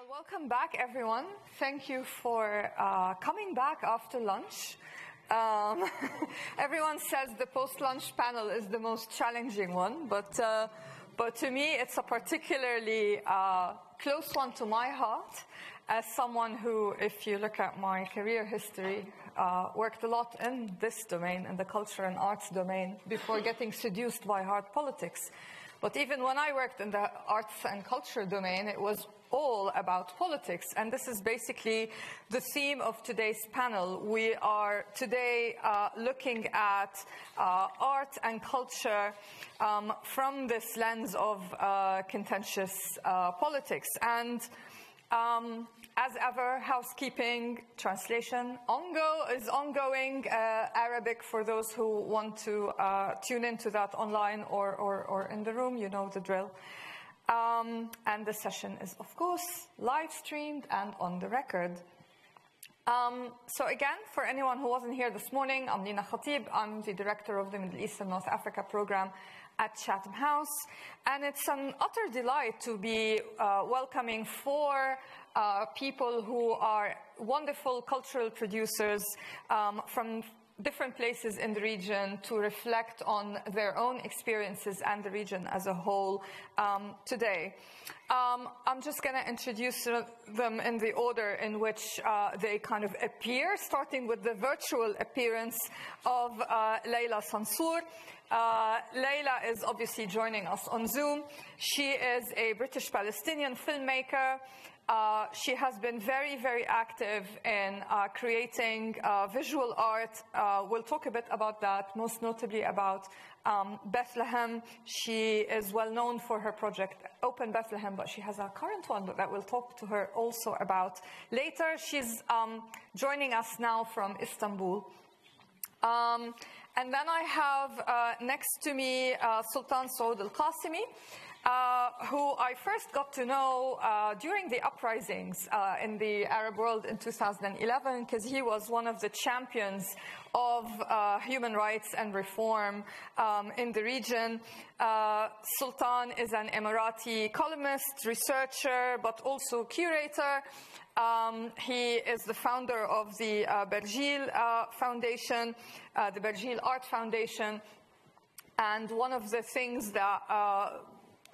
Well, welcome back, everyone. Thank you for uh, coming back after lunch. Um, everyone says the post-lunch panel is the most challenging one, but uh, but to me, it's a particularly uh, close one to my heart, as someone who, if you look at my career history, uh, worked a lot in this domain, in the culture and arts domain, before getting seduced by hard politics. But even when I worked in the arts and culture domain, it was all about politics. And this is basically the theme of today's panel. We are today uh, looking at uh, art and culture um, from this lens of uh, contentious uh, politics. And um, as ever, housekeeping, translation, ongo is ongoing. Uh, Arabic for those who want to uh, tune into that online or, or, or in the room, you know the drill. Um, and the session is, of course, live streamed and on the record. Um, so again, for anyone who wasn't here this morning, I'm Lina Khatib. I'm the director of the Middle East and North Africa program at Chatham House. And it's an utter delight to be uh, welcoming four uh, people who are wonderful cultural producers um, from different places in the region to reflect on their own experiences and the region as a whole um, today. Um, I'm just going to introduce them in the order in which uh, they kind of appear, starting with the virtual appearance of uh, Leila Sansour. Uh, Leila is obviously joining us on Zoom. She is a British Palestinian filmmaker. Uh, she has been very, very active in uh, creating uh, visual art. Uh, we'll talk a bit about that, most notably about um, Bethlehem. She is well known for her project Open Bethlehem, but she has a current one that we'll talk to her also about later. She's um, joining us now from Istanbul. Um, and then I have uh, next to me uh, Sultan Sooud Al Qassemi uh, who I first got to know uh, during the uprisings uh, in the Arab world in 2011, because he was one of the champions of uh, human rights and reform um, in the region. Uh, Sultan is an Emirati columnist, researcher, but also curator. Um, he is the founder of the Barjeel Foundation, the Barjeel Art Foundation. And one of the things that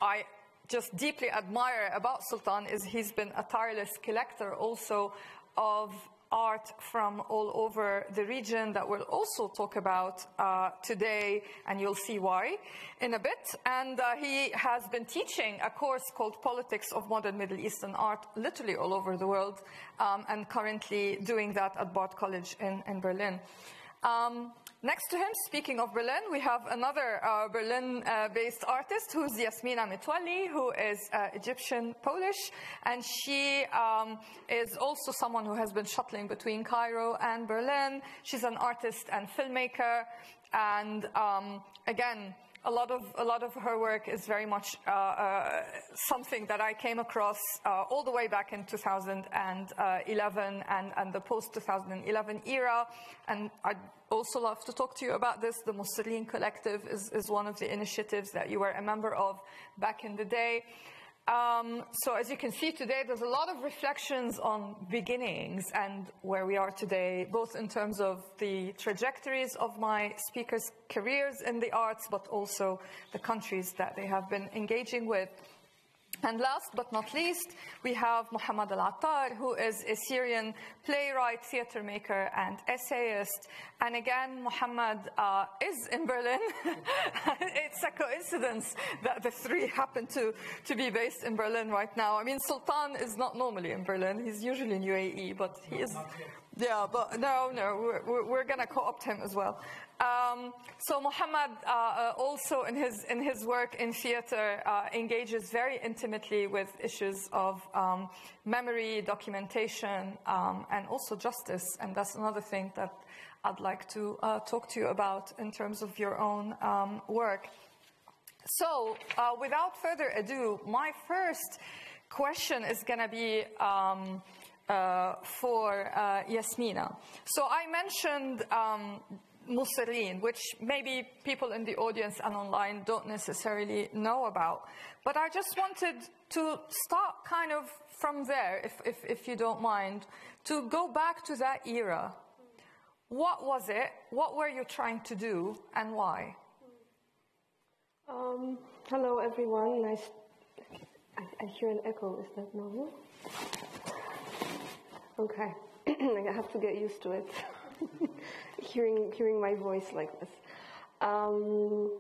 I just deeply admire about Sultan is he's been a tireless collector also of art from all over the region that we'll also talk about uh, today, and you'll see why in a bit. And uh, he has been teaching a course called Politics of Modern Middle Eastern Art literally all over the world, um, and currently doing that at Bard College in, in Berlin. Um, Next to him, speaking of Berlin, we have another uh, Berlin-based uh, artist who's Yasmina Metwaly, who is uh, Egyptian Polish, and she um, is also someone who has been shuttling between Cairo and Berlin. She's an artist and filmmaker, and um, again, a lot of a lot of her work is very much uh, uh, something that I came across uh, all the way back in 2011 and, and the post 2011 era. And I'd also love to talk to you about this. The Mosireen Collective is, is one of the initiatives that you were a member of back in the day. Um, so as you can see today, there's a lot of reflections on beginnings and where we are today, both in terms of the trajectories of my speakers' careers in the arts, but also the countries that they have been engaging with. And last but not least, we have Muhammad al-Attar, who is a Syrian playwright, theater maker, and essayist. And again, Muhammad uh, is in Berlin. it's a coincidence that the three happen to, to be based in Berlin right now. I mean, Sultan is not normally in Berlin. He's usually in UAE, but he is... Yeah, but no, no, we're, we're going to co-opt him as well. Um, so Muhammad uh, uh, also in his in his work in theater uh, engages very intimately with issues of um, memory, documentation, um, and also justice. And that's another thing that I'd like to uh, talk to you about in terms of your own um, work. So, uh, without further ado, my first question is going to be. Um, uh, for uh, Yasmina. So I mentioned um, Mosireen, which maybe people in the audience and online don't necessarily know about. But I just wanted to start kind of from there, if, if, if you don't mind, to go back to that era. What was it? What were you trying to do and why? Um, hello, everyone. Nice. I, I, hear an echo. Is that normal? Okay. I have to get used to it. hearing hearing my voice like this. Um,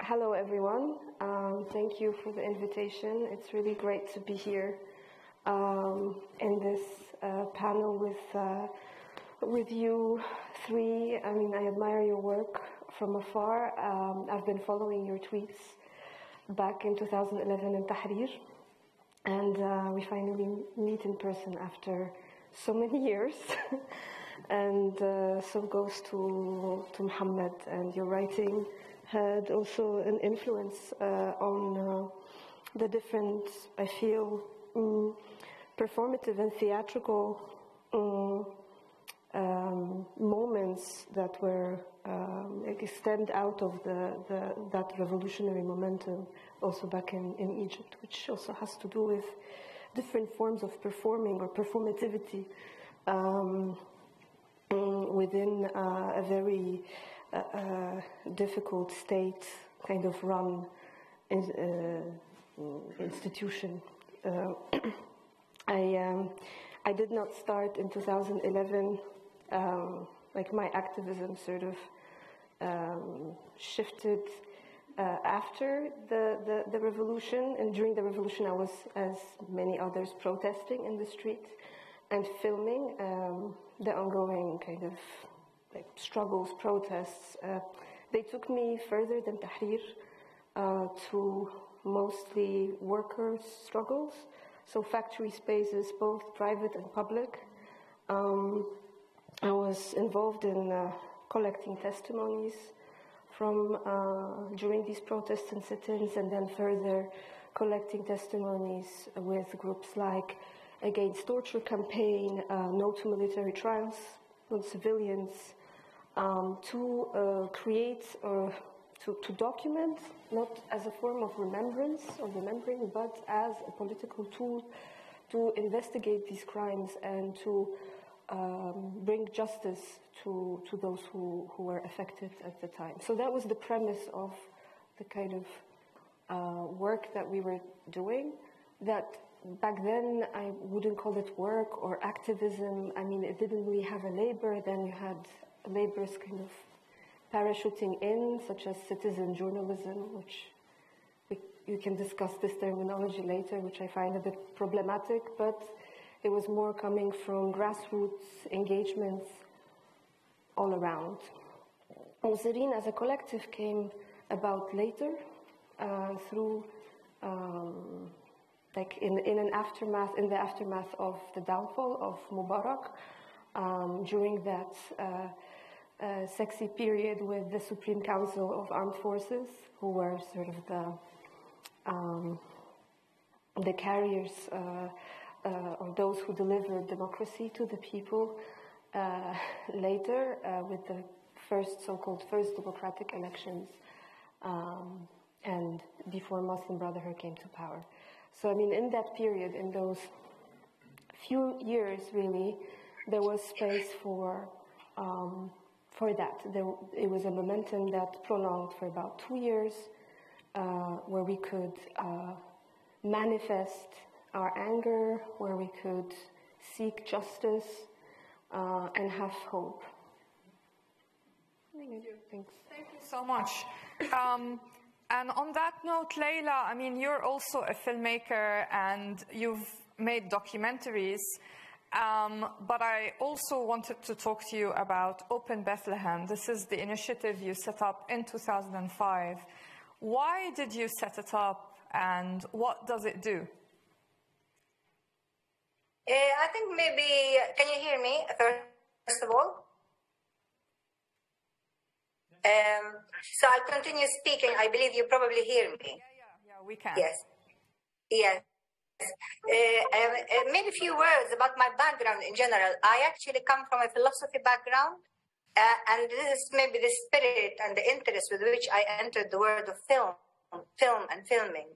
hello, everyone. Um, thank you for the invitation. It's really great to be here um, in this uh, panel with uh, with you three. I mean, I admire your work from afar. Um, I've been following your tweets back in 2011 in Tahrir, and uh, we finally meet in person after so many years. and uh, so goes to to Muhammad. And your writing had also an influence uh, on uh, the different, I feel, um, performative and theatrical. Um, um, moments that were um, extend out of the, the, that revolutionary momentum also back in, in Egypt, which also has to do with different forms of performing or performativity um, within uh, a very uh, uh, difficult state kind of run in, institution. I, um, I did not start in 2011 um, like my activism sort of um, shifted uh, after the, the, the, revolution. And during the revolution, I was, as many others, protesting in the street and filming um, the ongoing kind of like struggles, protests. Uh, they took me further than Tahrir uh, to mostly workers' struggles, so factory spaces, both private and public. Um, I was involved in uh, collecting testimonies from uh, during these protests and sit-ins, and then further collecting testimonies with groups like Against Torture Campaign, uh, No to Military Trials on Civilians, um, to uh, create or to, to document, not as a form of remembrance or remembering, but as a political tool to investigate these crimes and to um, bring justice to, to those who, who were affected at the time. So that was the premise of the kind of uh, work that we were doing. That back then I wouldn't call it work or activism. I mean, it didn't really have a labor. Then you had labors kind of parachuting in, such as citizen journalism, which we, you can discuss this terminology later, which I find a bit problematic, but it was more coming from grassroots engagements all around. Mosireen as a collective came about later uh, through um, like in, in an aftermath in the aftermath of the downfall of Mubarak um, during that uh, uh, sexy period with the Supreme Council of Armed Forces who were sort of the um, the carriers uh, uh, or those who delivered democracy to the people uh, later uh, with the first so-called first democratic elections um, and before Muslim Brotherhood came to power. So I mean, in that period, in those few years, really, there was space for um, for that. There, it was a momentum that prolonged for about two years, uh, where we could uh, manifest our anger, where we could seek justice uh, and have hope. Thank you. Thanks. Thank you so much. Um, and on that note, Leila, I mean, you're also a filmmaker and you've made documentaries. Um, but I also wanted to talk to you about Open Bethlehem. This is the initiative you set up in 2005. Why did you set it up and what does it do? Uh, I think maybe, can you hear me first of all? Um, so I'll continue speaking. I believe you probably hear me. Yeah, yeah, yeah we can. Yes. Yes. Uh, um, uh, maybe a few words about my background in general. I actually come from a philosophy background. Uh, and this is maybe the spirit and the interest with which I entered the world of film, film and filming.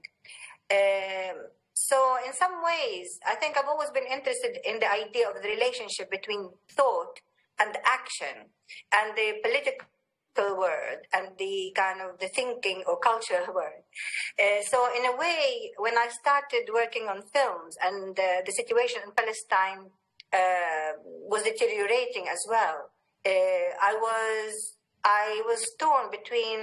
Um, so, in some ways, I think I've always been interested in the idea of the relationship between thought and action and the political world and the kind of the thinking or culture world. Uh, so in a way, when I started working on films and uh, the situation in Palestine uh, was deteriorating as well, uh, I was I was torn between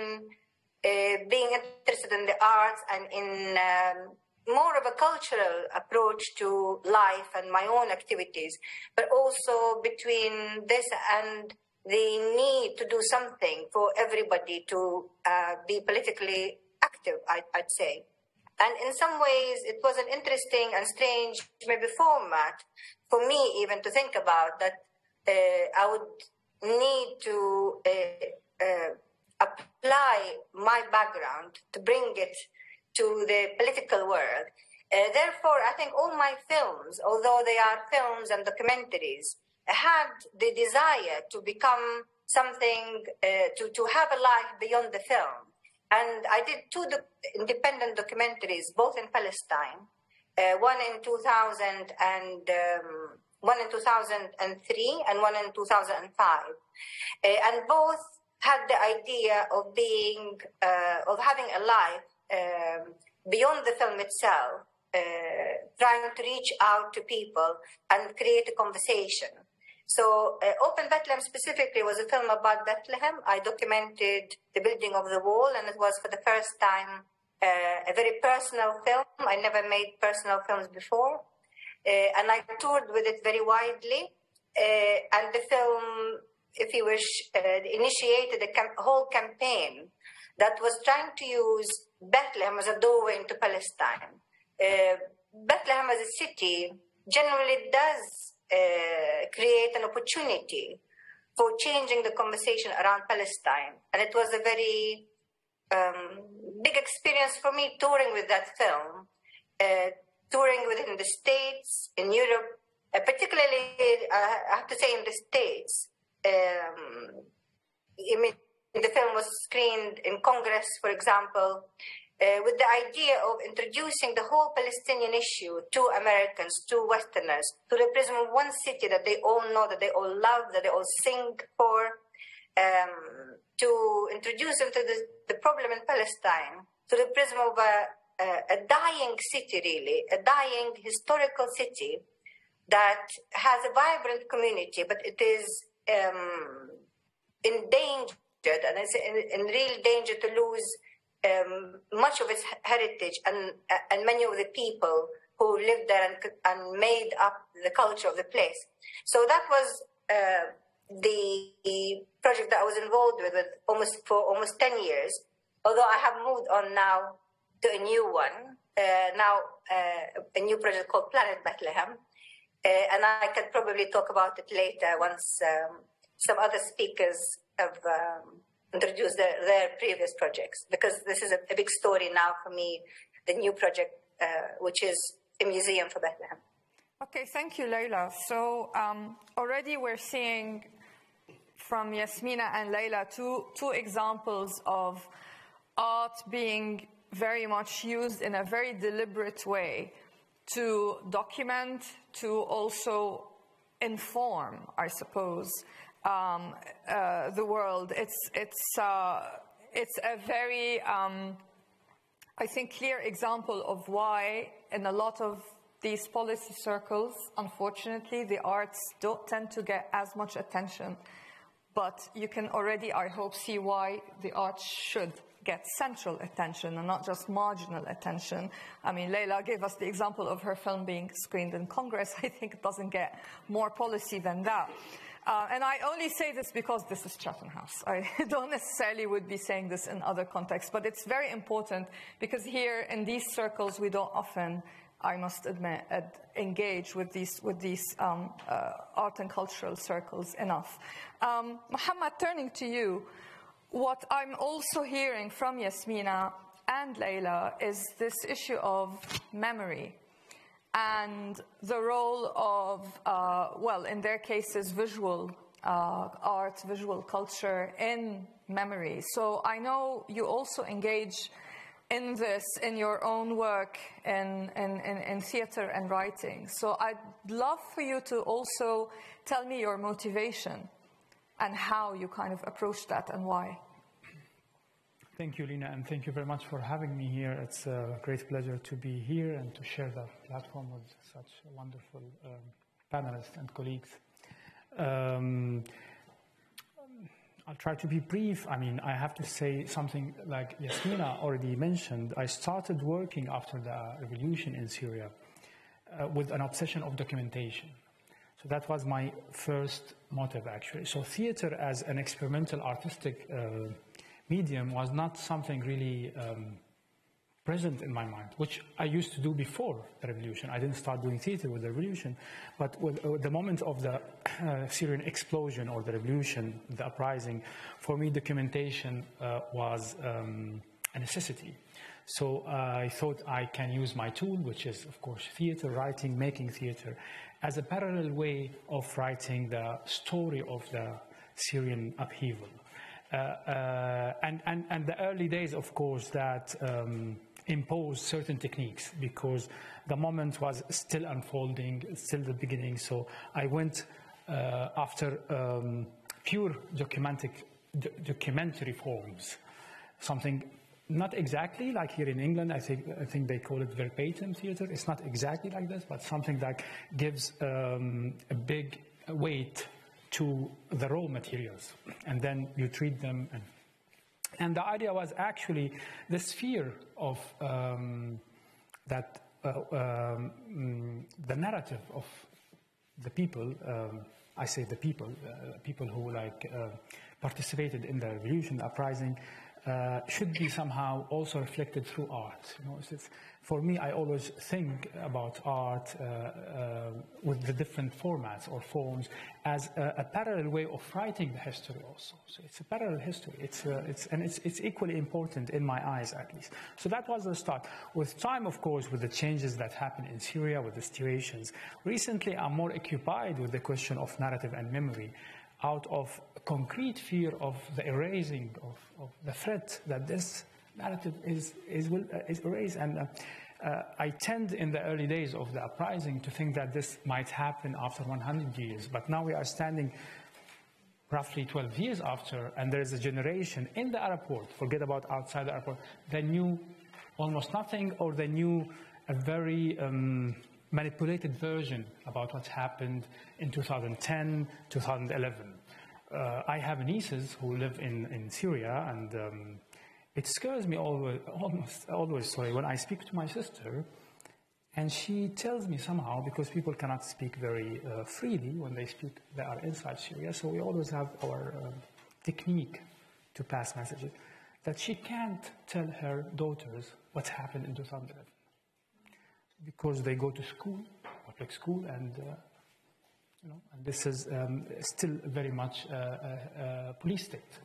uh, being interested in the arts and in um, more of a cultural approach to life and my own activities, but also between this and the need to do something for everybody to uh, be politically active, I, would say. And in some ways, it was an interesting and strange, maybe format for me even to think about that uh, I would need to uh, uh apply my background to bring it to the political world. Uh, therefore, I think all my films, although they are films and documentaries, had the desire to become something, uh, to, to have a life beyond the film. And I did two do- independent documentaries, both in Palestine, uh, one in 2000 and um, one in 2003 and one in 2005. Uh, and both had the idea of being, uh, of having a life um, beyond the film itself, uh, trying to reach out to people and create a conversation. So, uh, Open Bethlehem specifically was a film about Bethlehem. I documented the building of the wall, and it was for the first time uh, a very personal film. I never made personal films before. Uh, and I toured with it very widely. Uh, and the film, if you wish, uh, initiated a cam- whole campaign that was trying to use Bethlehem as a doorway into Palestine. Uh, Bethlehem as a city generally does uh, create an opportunity for changing the conversation around Palestine. And it was a very um, big experience for me touring with that film, uh, touring within the States, in Europe, uh, particularly, uh, I have to say, in the States. Um, I mean, the film was screened in Congress, for example, uh, with the idea of introducing the whole Palestinian issue to Americans, to Westerners, to of one city that they all know, that they all love, that they all sing for, um, to introduce them to the, the, problem in Palestine, to the prism of a, a, a dying city, really, a dying historical city that has a vibrant community, but it is um, in danger and it's in, in real danger to lose um, much of its heritage and, and many of the people who lived there and, and made up the culture of the place. So that was uh, the project that I was involved with, with almost for almost 10 years, although I have moved on now to a new one, uh, now uh, a new project called Planet Bethlehem. Uh, and I can probably talk about it later once um, some other speakers have um, introduce their, their previous projects because this is a, a, big story now for me, the new project, uh, which is a museum for Bethlehem. Okay, thank you, Leila. So um, already we're seeing from Yasmina and Leila two, two examples of art being very much used in a very deliberate way to document, to also inform, I suppose, um, uh, the world. It's, it's, uh, it's a very, um, I think, clear example of why in a lot of these policy circles, unfortunately, the arts don't tend to get as much attention. But you can already, I hope, see why the arts should get central attention and not just marginal attention. I mean, Leila gave us the example of her film being screened in Congress. I think it doesn't get more policy than that. Uh, and I only say this because this is Chatham House. I don't necessarily would be saying this in other contexts, but it's very important because here in these circles we don't often, I must admit, ad- engage with these with these um, uh, art and cultural circles enough. Um, Muhammad, turning to you, what I'm also hearing from Yasmina and Leila is this issue of memory and the role of, uh, well, in their cases, visual uh, art, visual culture in memory. So I know you also engage in this in your own work in, in, in, in, theater and writing. So I'd love for you to also tell me your motivation and how you kind of approach that and why. Thank you, Lina, and thank you very much for having me here. It's a great pleasure to be here and to share the platform with such wonderful um, panelists and colleagues. Um, I'll try to be brief. I mean, I have to say something like Yasmina already mentioned. I started working after the revolution in Syria uh, with an obsession of documentation. So that was my first motive, actually. So theater as an experimental artistic uh, medium was not something really um, present in my mind, which I used to do before the revolution. I didn't start doing theater with the revolution, but with, uh, the moment of the uh, Syrian explosion or the revolution, the uprising, for me, documentation uh, was um, a necessity. So uh, I thought I can use my tool, which is, of course, theater, writing, making theater, as a parallel way of writing the story of the Syrian upheaval. Uh, uh, and, and, and the early days, of course, that um, imposed certain techniques because the moment was still unfolding, still the beginning. So I went uh, after um, pure documentary forms, something not exactly like here in England. I think I think they call it verbatim theater. It's not exactly like this, but something that gives um, a big weight to the raw materials, and then you treat them. And, and the idea was actually the sphere of um, that uh, um, the narrative of the people. Um, I say the people, uh, people who like uh, participated in the revolution, uprising, uh, should be somehow also reflected through art. You know, for me, I always think about art uh, uh, with the different formats or forms as a, a, parallel way of writing the history also. So it's a parallel history. It's, uh, it's, and it's, it's equally important in my eyes, at least. So that was the start. With time, of course, with the changes that happen in Syria, with the situations, recently I'm more occupied with the question of narrative and memory out of concrete fear of the erasing of, of the threat that this narrative is, is, will, uh, is erased. And uh, uh, I tend in the early days of the uprising to think that this might happen after 100 years, but now we are standing roughly 12 years after, and there is a generation in the world, forget about outside the world, they knew almost nothing or they knew a very um, manipulated version about what happened in 2010, 2011. Uh, I have nieces who live in, in Syria, and um, it scares me always, almost always, sorry, when I speak to my sister, and she tells me somehow, because people cannot speak very uh, freely when they speak, they are inside Syria, so we always have our uh, technique to pass messages, that she can't tell her daughters what happened in 2011 because they go to school, public school, and uh, you know, and this is um, still very much a, a, a, police state,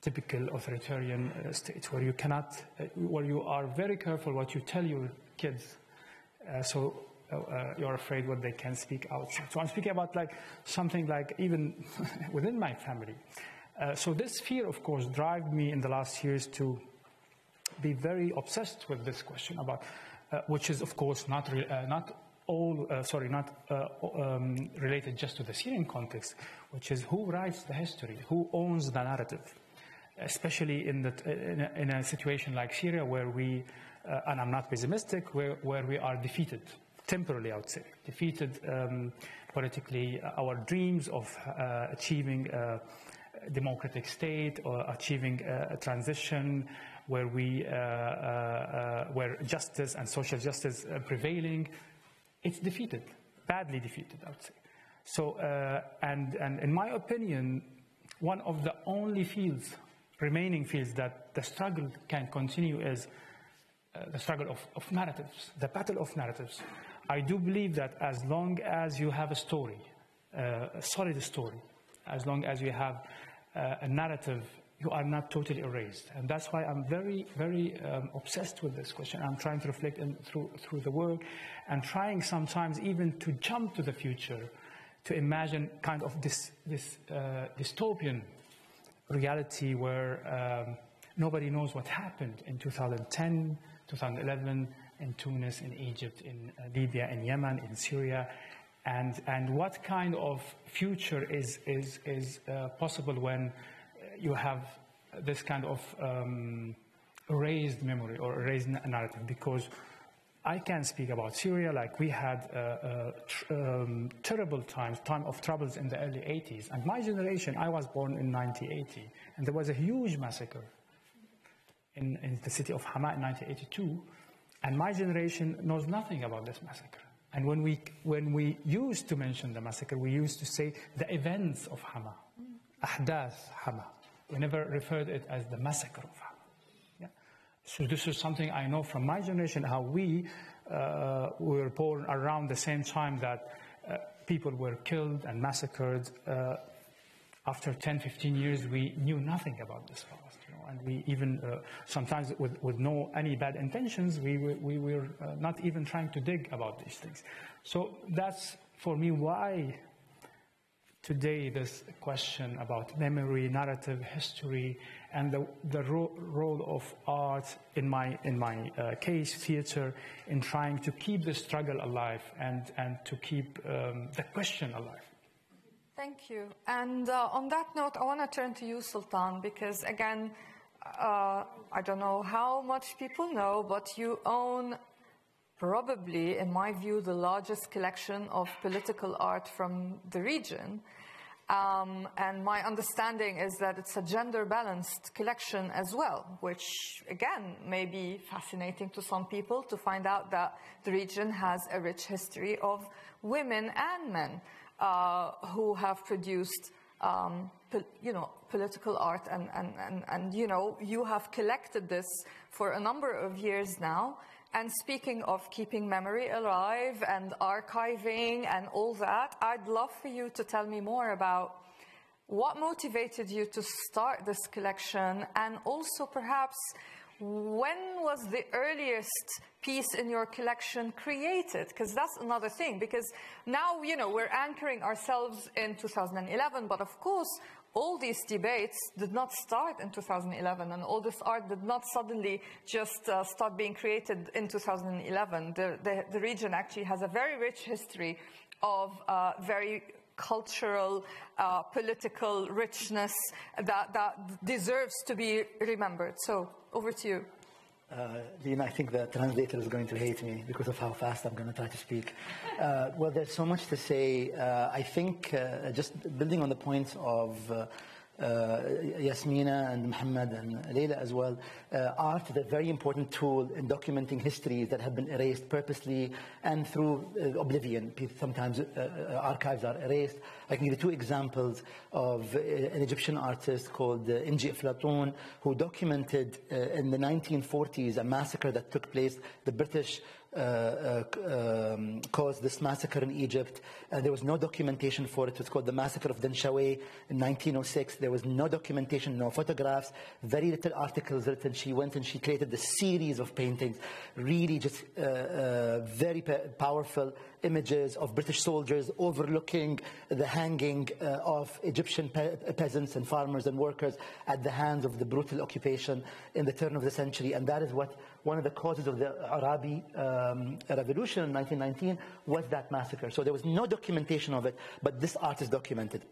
typical authoritarian uh, state where you cannot, uh, where you are very careful what you tell your kids, uh, so uh, uh, you're afraid what they can speak outside. So I'm speaking about like something like even within my family. so this fear, of course, drove me in the last years to be very obsessed with this question about which is, of course, not, uh, not all, uh, sorry, not um, related just to the Syrian context, which is who writes the history, who owns the narrative, especially in, the, in, a, in a situation like Syria where we, and I'm not pessimistic, where, where we are defeated temporarily, I would say, defeated um, politically. Our dreams of uh, achieving a democratic state or achieving a transition where we, uh, uh, uh, where justice and social justice are prevailing, it's defeated, badly defeated, I would say. So, and, and in my opinion, one of the only fields, remaining fields that the struggle can continue is uh, the struggle of, of, narratives, the battle of narratives. I do believe that as long as you have a story, uh, a solid story, as long as you have uh, a narrative you are not totally erased. And that's why I'm very, very um, obsessed with this question. I'm trying to reflect in, through, through the work and trying sometimes even to jump to the future to imagine kind of this, this uh, dystopian reality where um, nobody knows what happened in 2010, 2011 in Tunis, in Egypt, in uh, Libya, in Yemen, in Syria, and, and what kind of future is, is, is uh, possible when you have this kind of um, erased memory or erased narrative because I can speak about Syria like we had uh, uh, um, terrible times, time of troubles in the early 80s. And my generation, I was born in 1980, and there was a huge massacre in, in the city of Hama in 1982. And my generation knows nothing about this massacre. And when we, when we used to mention the massacre, we used to say the events of Hama, Ahdath Hama. We never referred it as the massacre of Hama. Yeah? So this is something I know from my generation, how we uh, were born around the same time that uh, people were killed and massacred. Uh, after 10, 15 years, we knew nothing about this past. You know, and we even, uh, sometimes with, with no any bad intentions, we were, we were uh, not even trying to dig about these things. So that's, for me, why today this question about memory, narrative, history, and the, the ro- role of art, in my, in my uh, case, theater, in trying to keep the struggle alive and, and to keep um, the question alive. Thank you. And uh, on that note, I want to turn to you, Sultan, because again, uh, I don't know how much people know, but you own probably, in my view, the largest collection of political art from the region. Um, and my understanding is that it's a gender balanced collection as well, which again may be fascinating to some people to find out that the region has a rich history of women and men uh, who have produced um, you know, political art and, and, and, and, you know, you have collected this for a number of years now. And speaking of keeping memory alive and archiving and all that, I'd love for you to tell me more about what motivated you to start this collection and also perhaps when was the earliest piece in your collection created? Because that's another thing. Because now, you know, we're anchoring ourselves in 2011, but of course, all these debates did not start in 2011, and all this art did not suddenly just uh, start being created in 2011. The, the, the, region actually has a very rich history of uh, very cultural, uh, political richness that, that deserves to be remembered. So, over to you. Uh, I think the translator is going to hate me because of how fast I'm going to try to speak. Uh, well, there's so much to say. Uh, I think uh, just building on the points of uh, Yasmina and Muhammad and Leila as well, uh, art is a very important tool in documenting histories that have been erased purposely and through uh, oblivion. Sometimes uh, uh, archives are erased. I can give you two examples of uh, an Egyptian artist called uh, Inji Aflatun who documented in the 1940s a massacre that took place. The British uh, uh, um, caused this massacre in Egypt. Uh, there was no documentation for it. It was called the Massacre of Denshaweh in 1906. There was no documentation, no photographs, very little articles written. She went and she created a series of paintings, really just very powerful images of British soldiers overlooking the hanging uh, of Egyptian pe peasants and farmers and workers at the hands of the brutal occupation in the turn of the century. And that is what one of the causes of the Arabi um, revolution in 1919 was that massacre. So there was no documentation of it, but this art is documented.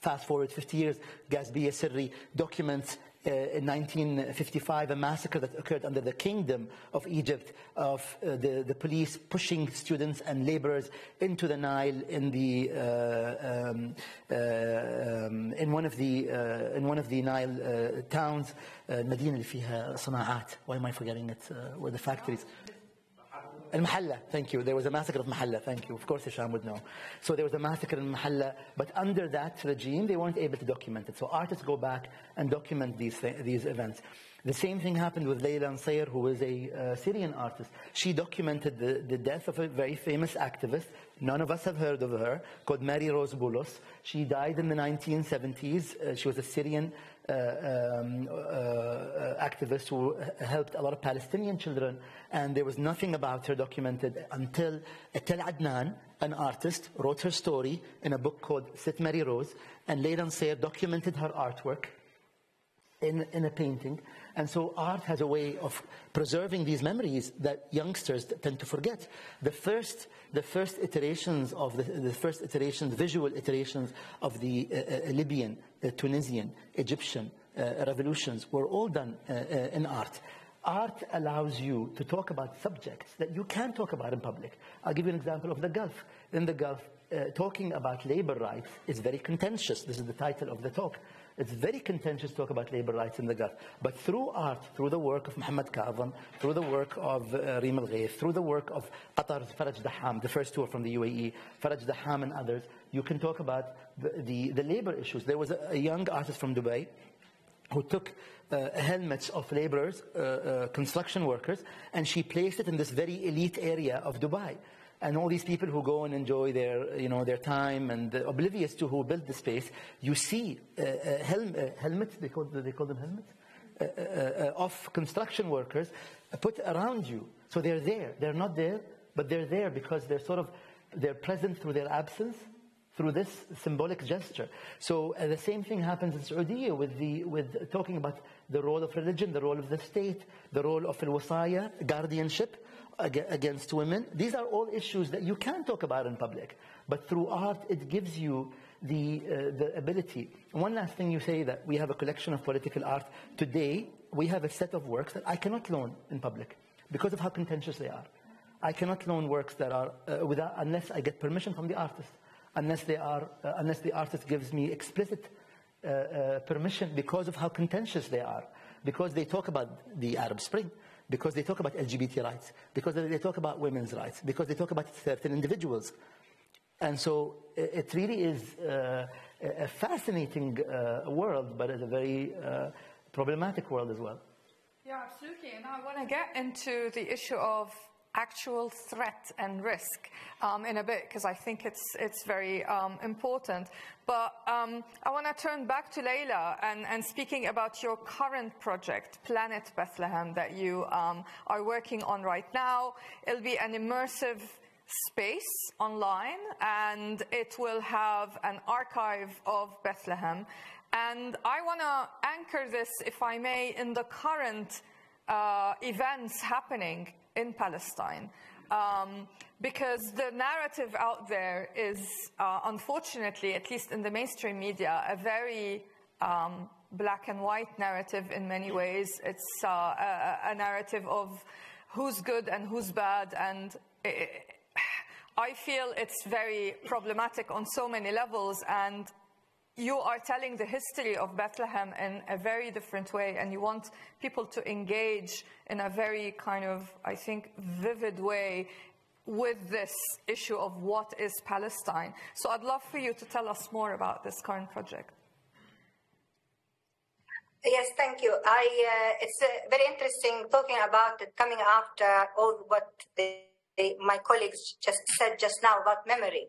Fast forward 50 years, Gazbiya Sirri documents uh, in 1955, a massacre that occurred under the Kingdom of Egypt of uh, the, the police pushing students and laborers into the Nile in the uh, um, uh, um, in one of the uh, in one of the Nile uh, towns, Medina al-Fiha Sana'at. Why am I forgetting it? where the factories? Al-Mahalla, thank you. There was a massacre of Mahalla, thank you. Of course Hisham would know. So there was a massacre in Mahalla, but under that regime, they weren't able to document it. So artists go back and document these, these events. The same thing happened with Leila Ansayr, who was a uh, Syrian artist. She documented the, the death of a very famous activist. None of us have heard of her, called Mary Rose Boulos. She died in the 1970s. Uh, she was a Syrian uh, um, uh, activist who helped a lot of Palestinian children, and there was nothing about her documented until Tel Adnan, an artist, wrote her story in a book called Sit Mary Rose, and Leyla Nsair documented her artwork in, in a painting. And so art has a way of preserving these memories that youngsters tend to forget. The first, the first iterations of the, the first iterations, visual iterations of the uh, uh, Libyan, Tunisian, Egyptian uh, revolutions were all done uh, uh, in art. Art allows you to talk about subjects that you can't talk about in public. I'll give you an example of the Gulf. In the Gulf, talking about labor rights is very contentious. This is the title of the talk. It's very contentious to talk about labor rights in the Gulf. But through art, through the work of Muhammad Kazem, through the work of uh, Reem Al through the work of Qatar's Faraj Daham, the first tour from the UAE, Faraj Daham and others, you can talk about the, the, the labor issues. There was a, a, young artist from Dubai who took uh, helmets of laborers, uh, uh construction workers, and she placed it in this very elite area of Dubai and all these people who go and enjoy their, you know, their time and uh, oblivious to who built the space, you see uh, uh, uh, helmets, they call, they call them helmets, uh, uh, of construction workers put around you. So they're there. They're not there, but they're there because they're sort of, they're present through their absence, through this symbolic gesture. So the same thing happens in Saudi with, the, with talking about the role of religion, the role of the state, the role of al-wasaya, guardianship, against women. These are all issues that you can talk about in public. But through art, it gives you the, uh, the ability. One last thing you say that we have a collection of political art. Today, we have a set of works that I cannot loan in public because of how contentious they are. I cannot loan works that are uh, without, unless I get permission from the artist, unless, they are, uh, unless the artist gives me explicit uh, uh, permission because of how contentious they are, because they talk about the Arab Spring because they talk about LGBT rights, because they talk about women's rights, because they talk about certain individuals. And so it really is uh, a fascinating uh, world, but it's a very uh, problematic world as well. Yeah, absolutely. And I want to get into the issue of actual threat and risk um, in a bit because I think it's it's very um, important. But um, I want to turn back to Leila and, and, speaking about your current project, Planet Bethlehem, that you um, are working on right now. It'll be an immersive space online and it will have an archive of Bethlehem. And I want to anchor this, if I may, in the current uh, events happening in Palestine. Um, because the narrative out there is, uh, unfortunately, at least in the mainstream media, a very um, black and white narrative in many ways. It's uh, a, a, narrative of who's good and who's bad, and it, I feel it's very problematic on so many levels. And you are telling the history of Bethlehem in a very different way, and you want people to engage in a very kind of, I think, vivid way with this issue of what is Palestine. So I'd love for you to tell us more about this current project. Yes, thank you. I, uh, it's uh, very interesting talking about it coming after all what the, the, my colleagues just said just now about memory.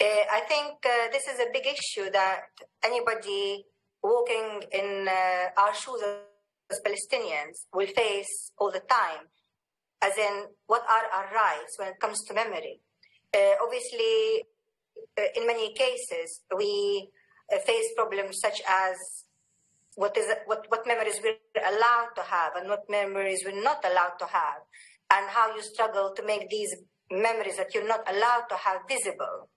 Uh, I think uh, this is a big issue that anybody walking in uh, our shoes as Palestinians will face all the time, as in what are our rights when it comes to memory. Uh, obviously, uh, in many cases, we face problems such as what is what, what memories we're allowed to have and what memories we're not allowed to have, and how you struggle to make these memories that you're not allowed to have visible.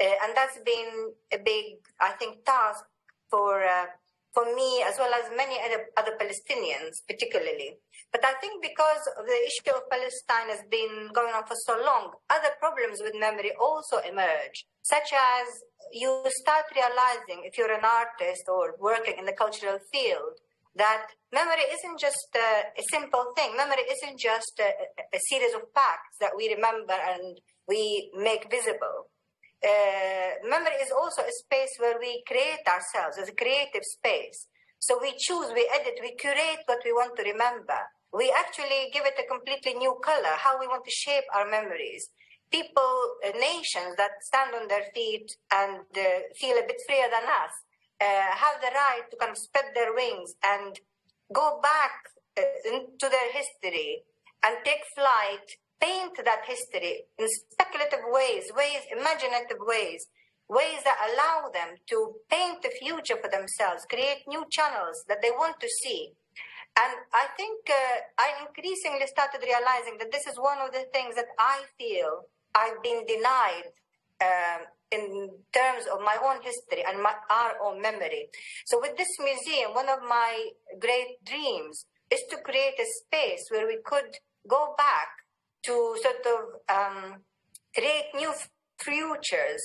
Uh, and that's been a big, I think, task for uh, for me as well as many other, other Palestinians, particularly. But I think because the issue of Palestine has been going on for so long, other problems with memory also emerge, such as you start realizing if you're an artist or working in the cultural field that memory isn't just a, a simple thing. Memory isn't just a, a, series of facts that we remember and we make visible uh, memory is also a space where we create ourselves as a creative space. So we choose, we edit, we curate what we want to remember. We actually give it a completely new color, how we want to shape our memories. People, uh, nations that stand on their feet and uh, feel a bit freer than us, uh, have the right to kind of spread their wings and go back uh, into their history and take flight, paint that history in speculative ways, ways, imaginative ways, ways that allow them to paint the future for themselves, create new channels that they want to see. And I think uh, I increasingly started realizing that this is one of the things that I feel I've been denied um, in terms of my own history and my, our own memory. So, with this museum, one of my great dreams is to create a space where we could go back to sort of um, create new futures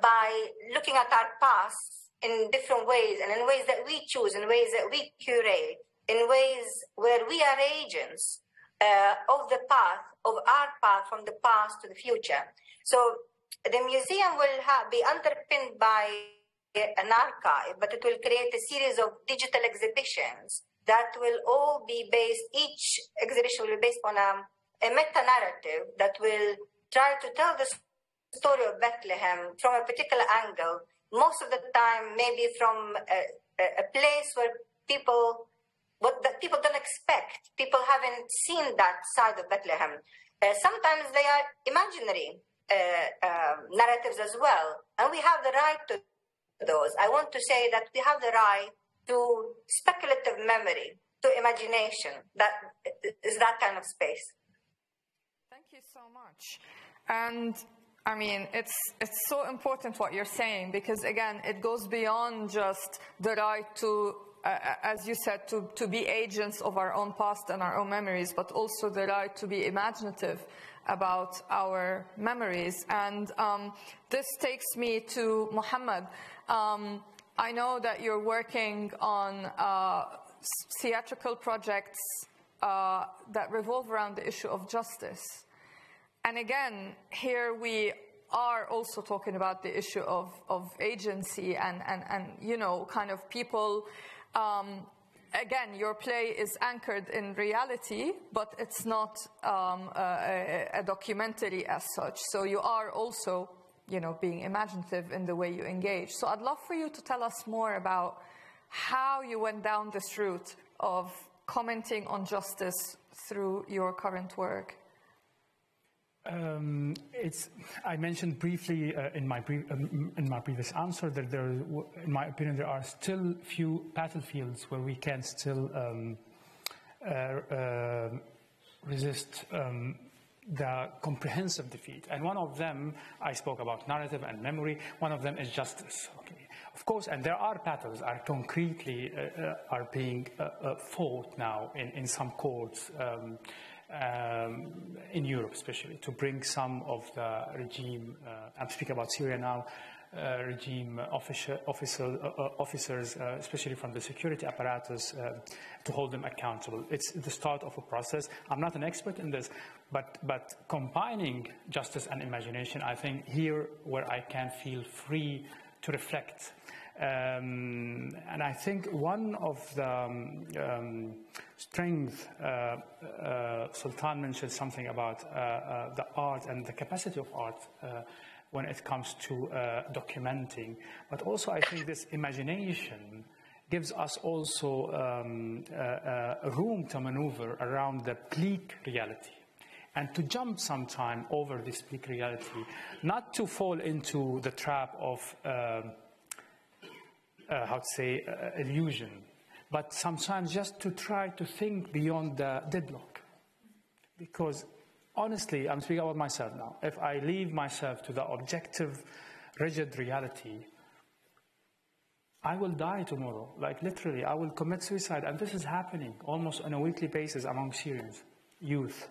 by looking at our past in different ways and in ways that we choose, in ways that we curate, in ways where we are agents uh, of the path, of our path from the past to the future. So the museum will be underpinned by an archive, but it will create a series of digital exhibitions that will all be based, each exhibition will be based on a, a meta narrative that will try to tell the story of Bethlehem from a particular angle, most of the time, maybe from a, a place where people, what people don't expect. People haven't seen that side of Bethlehem. Uh, sometimes they are imaginary uh, uh, narratives as well, and we have the right to those. I want to say that we have the right to speculative memory, to imagination. That is that kind of space. So much. And I mean, it's, it's so important what you're saying because, again, it goes beyond just the right to, uh, as you said, to, to be agents of our own past and our own memories, but also the right to be imaginative about our memories. And um, this takes me to Mohammad. Um, I know that you're working on uh, theatrical projects uh, that revolve around the issue of justice. And again, here we are also talking about the issue of, of agency and, and, and, you know, kind of people. Um, again, your play is anchored in reality, but it's not um, a, a, documentary as such. So you are also, you know, being imaginative in the way you engage. So I'd love for you to tell us more about how you went down this route of commenting on justice through your current work. Um, it's, I mentioned briefly uh, in, my pre- um, in my previous answer that there, in my opinion, there are still few battlefields where we can still um, uh, uh, resist um, the comprehensive defeat. And one of them, I spoke about narrative and memory. One of them is justice. Okay. Of course, and there are battles are concretely uh, uh, are being uh, fought now in, in some courts. Um, um, in Europe, especially, to bring some of the regime, uh, I'm speaking about Syria now, uh, regime officer, officer, uh, officers, uh, especially from the security apparatus, uh, to hold them accountable. It's the start of a process. I'm not an expert in this, but, but combining justice and imagination, I think here where I can feel free to reflect um, and I think one of the um, strengths, uh, uh, Sultan mentioned something about uh, uh, the art and the capacity of art uh, when it comes to uh, documenting. But also, I think this imagination gives us also um, room to maneuver around the bleak reality and to jump sometime over this bleak reality, not to fall into the trap of uh, how to say, uh, illusion, but sometimes just to try to think beyond the deadlock. Because honestly, I'm speaking about myself now. If I leave myself to the objective, rigid reality, I will die tomorrow. Like literally, I will commit suicide. And this is happening almost on a weekly basis among Syrians, youth.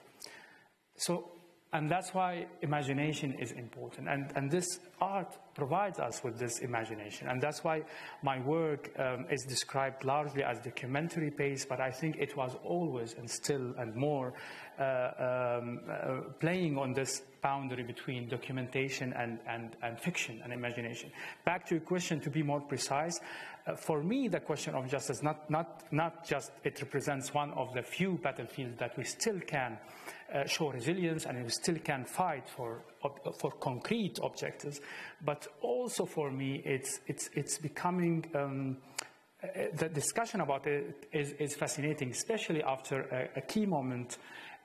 So and that's why imagination is important. And, and this art provides us with this imagination. And that's why my work um, is described largely as documentary based, but I think it was always and still and more uh, um, uh, playing on this boundary between documentation and, and, and fiction and imagination. Back to your question, to be more precise, uh, for me, the question of justice, not, not, not just it represents one of the few battlefields that we still can uh, show resilience and we still can fight for, for concrete objectives, but also for me, it's, it's, it's becoming um, uh, the discussion about it is, is, fascinating, especially after a, a key moment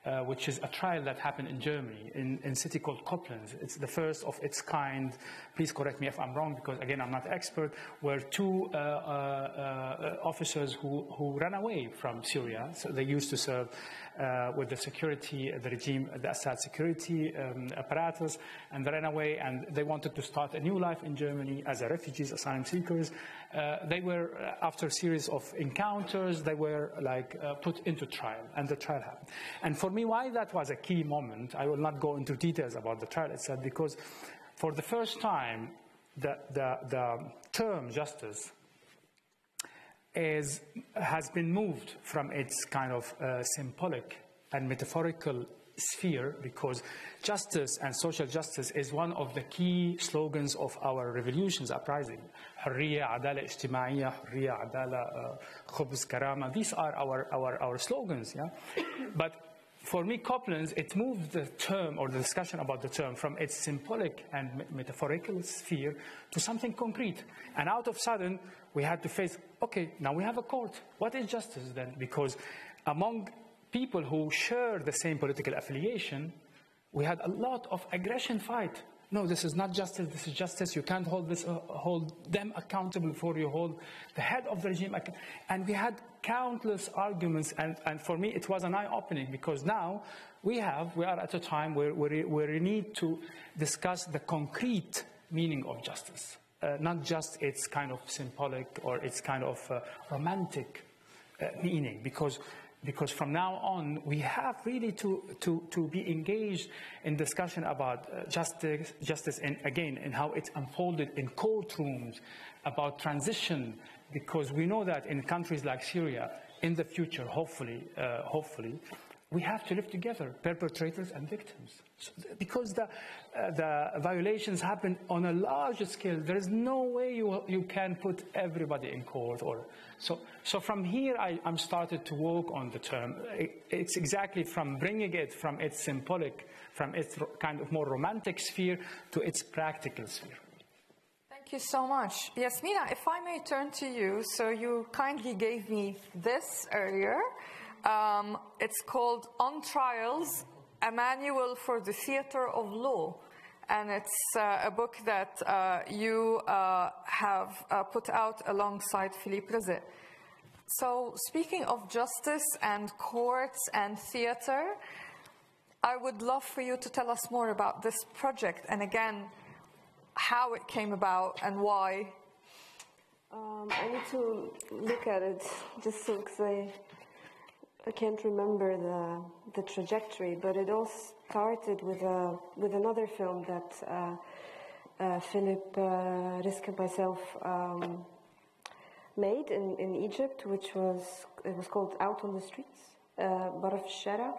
uh, which is a trial that happened in Germany, in, in a city called Koblenz. It's the first of its kind. Please correct me if I'm wrong, because again, I'm not expert, where two uh, uh, uh officers who, who ran away from Syria, so they used to serve uh, with the security, the regime, the Assad security um, apparatus, and ran away and they wanted to start a new life in Germany as refugees, asylum seekers. Uh, they were, uh, after a series of encounters, they were like uh, put into trial, and the trial happened. And for me, why that was a key moment, I will not go into details about the trial itself, because for the first time, the, the, the term justice is, has been moved from its kind of uh, symbolic and metaphorical sphere because justice and social justice is one of the key slogans of our revolutions uprising. Uh, Karama. These are our, our, our slogans, yeah? but for me, Koblenz, it moved the term or the discussion about the term from its symbolic and metaphorical sphere to something concrete. And out of sudden, we had to face, okay, now we have a court. What is justice then? Because among people who share the same political affiliation, we had a lot of aggression fight. No, this is not justice, this is justice. You can't hold, this, uh, hold them accountable for you hold the head of the regime. And we had countless arguments, and, and for me, it was an eye-opening because now we have, we are at a time where, where, where we need to discuss the concrete meaning of justice uh, not just its kind of symbolic or its kind of uh, romantic uh, meaning, because because from now on we have really to, to, to be engaged in discussion about uh, justice, justice and again, and how it's unfolded in courtrooms, about transition, because we know that in countries like Syria, in the future, hopefully, uh, hopefully, we have to live together, perpetrators and victims. So, because the, uh, the violations happen on a larger scale, there is no way you, you can put everybody in court. Or, so, so from here, I, am started to work on the term. It, it's exactly from bringing it from its symbolic, from its kind of more romantic sphere to its practical sphere. Thank you so much. Jasmina, if I may turn to you, so you kindly gave me this earlier. Um, it's called On Trials, a manual for the theater of law. And it's uh, a book that uh, you uh, have put out alongside Philip Rizk. So, speaking of justice and courts and theater, I would love for you to tell us more about this project and again, how it came about and why. Um, I need to look at it just so because I I can't remember the the trajectory, but it all started with a with another film that uh, uh, Philip uh, Rizk and myself um, made in, in Egypt, which was it was called Out on the Streets, uh, Baraf Shara,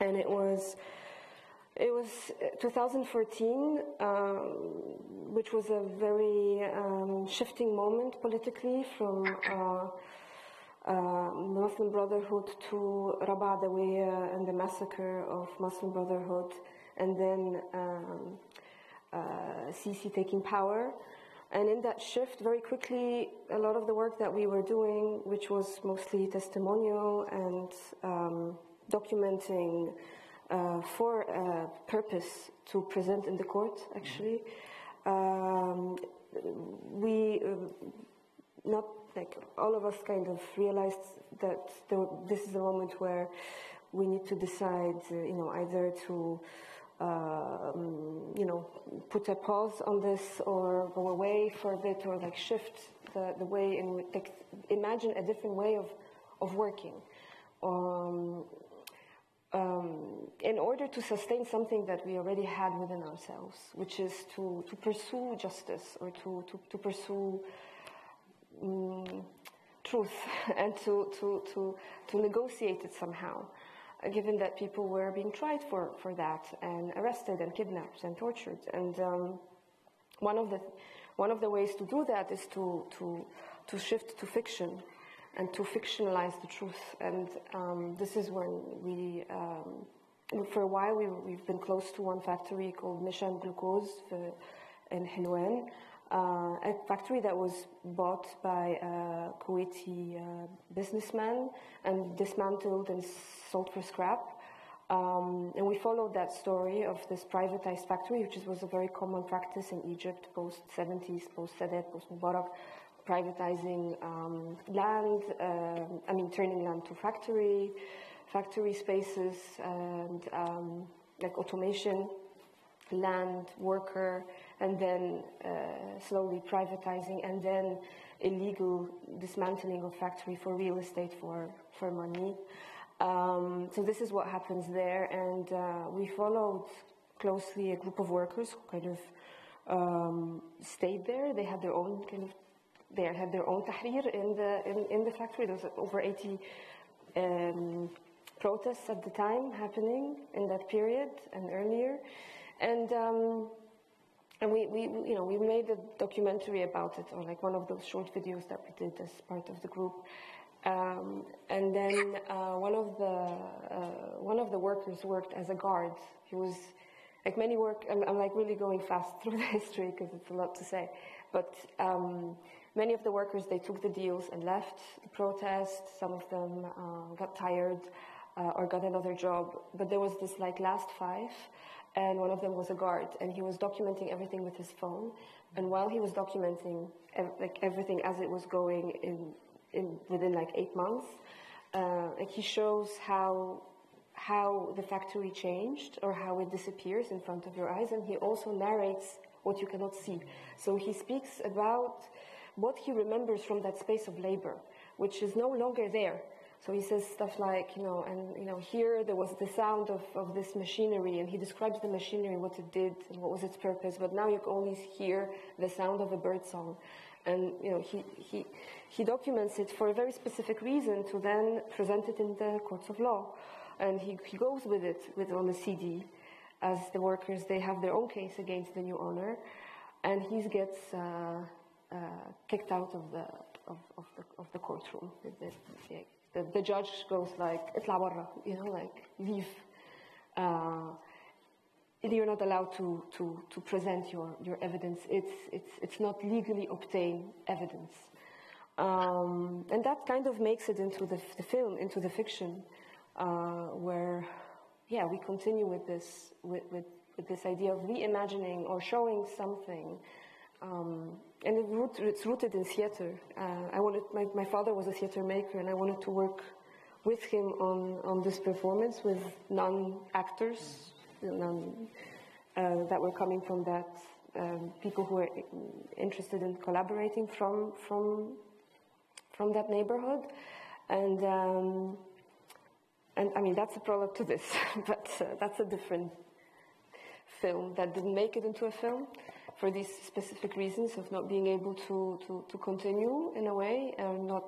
and it was it was 2014, um, which was a very um, shifting moment politically from uh, Muslim Brotherhood to Rabaa Adawiya and the massacre of Muslim Brotherhood, and then um, uh, Sisi taking power. And in that shift, very quickly, a lot of the work that we were doing, which was mostly testimonial and um, documenting uh, for a purpose to present in the court, actually, um, we uh, not like all of us kind of realized that this is a moment where we need to decide, uh, you know, either to, uh, you know, put a pause on this or go away for a bit or like shift the, the way and like, imagine a different way of, of working. Um, um, in order to sustain something that we already had within ourselves, which is to, to pursue justice or to, to, to pursue um, truth and to, to, to, to negotiate it somehow. given that people were being tried for, for that and arrested and kidnapped and tortured. And um, one, of the, one of the ways to do that is to, to, to shift to fiction and to fictionalize the truth. And um, this is when we, um, for a while, we, we've been close to one factory called Mission Glucose in Hilwan. Uh, a factory that was bought by a Kuwaiti uh, businessman and dismantled and sold for scrap. Um, and we followed that story of this privatized factory, which was a very common practice in Egypt post 70s, post Sadat, post Mubarak, privatizing um, land, uh, I mean, turning land to factory, factory spaces, and um, like automation, land, worker, and then uh, slowly privatizing, and then illegal dismantling of factory for real estate for, for money. Um, so this is what happens there, and uh, we followed closely a group of workers who kind of um, stayed there. They had their own kind of, they had their own tahrir in the in, in the factory. There was over 80 um, protests at the time happening in that period and earlier, and um, and we, we, you know, we made a documentary about it, or like one of those short videos that we did as part of the group. Um, and then uh, one of the uh, one of the workers worked as a guard. He was like many work. I'm, I'm like really going fast through the history because it's a lot to say. But um, many of the workers they took the deals and left the protest. Some of them uh, got tired uh, or got another job. But there was this like last five and one of them was a guard, and he was documenting everything with his phone. And while he was documenting ev- like everything as it was going in, in within like eight months, uh, like he shows how how the factory changed or how it disappears in front of your eyes, and he also narrates what you cannot see. So he speaks about what he remembers from that space of labor, which is no longer there. So he says stuff like, you know, and you know, here there was the sound of, of this machinery, and he describes the machinery, what it did, and what was its purpose. But now you can only hear the sound of a bird song, and you know, he he he documents it for a very specific reason to then present it in the courts of law, and he he goes with it with on a CD, as the workers they have their own case against the new owner, and he gets uh, uh, kicked out of the of, of the of the courtroom the, the judge goes like, "Itla borra, you know, like leave. Uh, you're not allowed to, to, to present your, your evidence. It's, it's, it's not legally obtained evidence. Um, and that kind of makes it into the, the film, into the fiction, uh, where, yeah, we continue with this, with, with, with this idea of reimagining or showing something um, and it root, it's rooted in theater. Uh, I wanted my, my father was a theater maker, and I wanted to work with him on, on this performance with non-actors, non, uh, that were coming from that, um, people who were interested in collaborating from from from that neighborhood, and um, and I mean that's a prologue to this, but uh, that's a different film that didn't make it into a film for these specific reasons of not being able to, to, to continue in a way, and not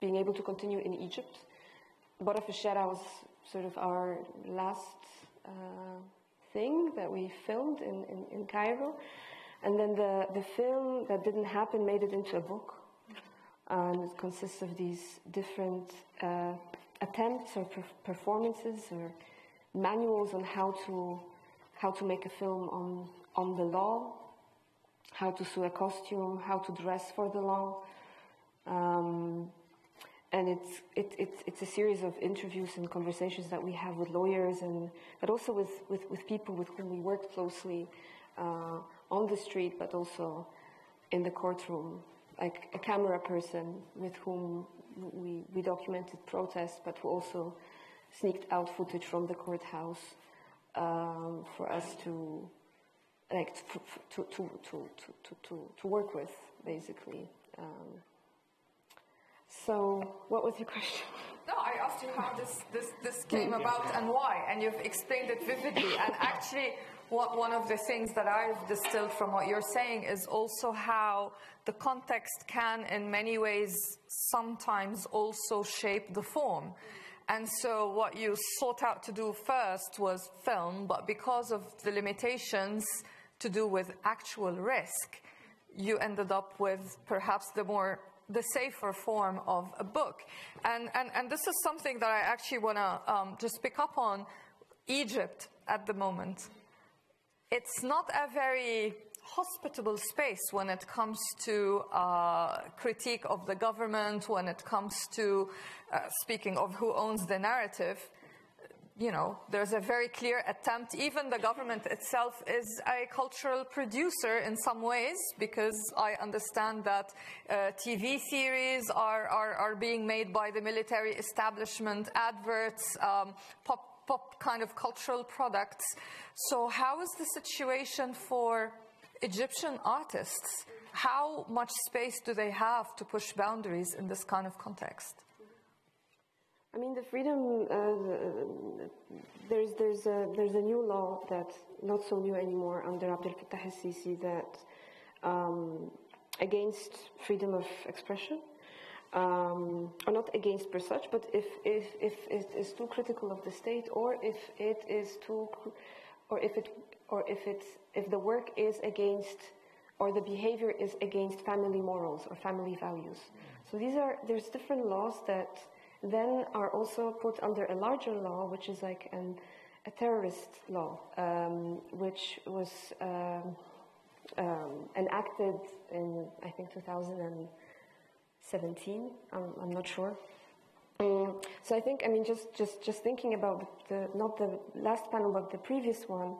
being able to continue in Egypt. Bora Shara was sort of our last uh, thing that we filmed in, in, in, Cairo. And then the, the film that didn't happen made it into a book. And it consists of these different uh, attempts or per- performances or manuals on how to, how to make a film on, on the law how to sew a costume, how to dress for the law. Um, and it's, it, it's, it's a series of interviews and conversations that we have with lawyers, and, but also with, with, with people with whom we work closely uh, on the street, but also in the courtroom, like a camera person with whom we, we documented protests, but who also sneaked out footage from the courthouse um, for us to like to, to, to, to, to, to, work with, basically. Um, so, what was your question? No, I asked you how this, this, this came about and why, and you've explained it vividly. And actually, what, one of the things that I've distilled from what you're saying is also how the context can, in many ways, sometimes also shape the form. And so what you sought out to do first was film, but because of the limitations to do with actual risk, you ended up with perhaps the more the safer form of a book. And, and, and this is something that I actually want to um, just pick up on Egypt at the moment. It's not a very hospitable space when it comes to uh, critique of the government, when it comes to uh, speaking of who owns the narrative. You know, there's a very clear attempt. Even the government itself is a cultural producer in some ways, because I understand that uh, TV series are, are, are, being made by the military establishment, adverts, um, pop, pop kind of cultural products. So, how is the situation for Egyptian artists, how much space do they have to push boundaries in this kind of context? I mean, the freedom, uh, there's, there's, a, there's a new law that's not so new anymore under Abdel Fattah al-Sisi that um, against freedom of expression, um, or not against per such, but if, if, if it is too critical of the state or if it is too, or if it or if it's if the work is against or the behavior is against family morals or family values. So these are there's different laws that then are also put under a larger law, which is like an, a terrorist law, um, which was um, um, enacted in I think 2017. I'm, I'm not sure. Um, so I think I mean just just just thinking about the not the last panel but the previous one.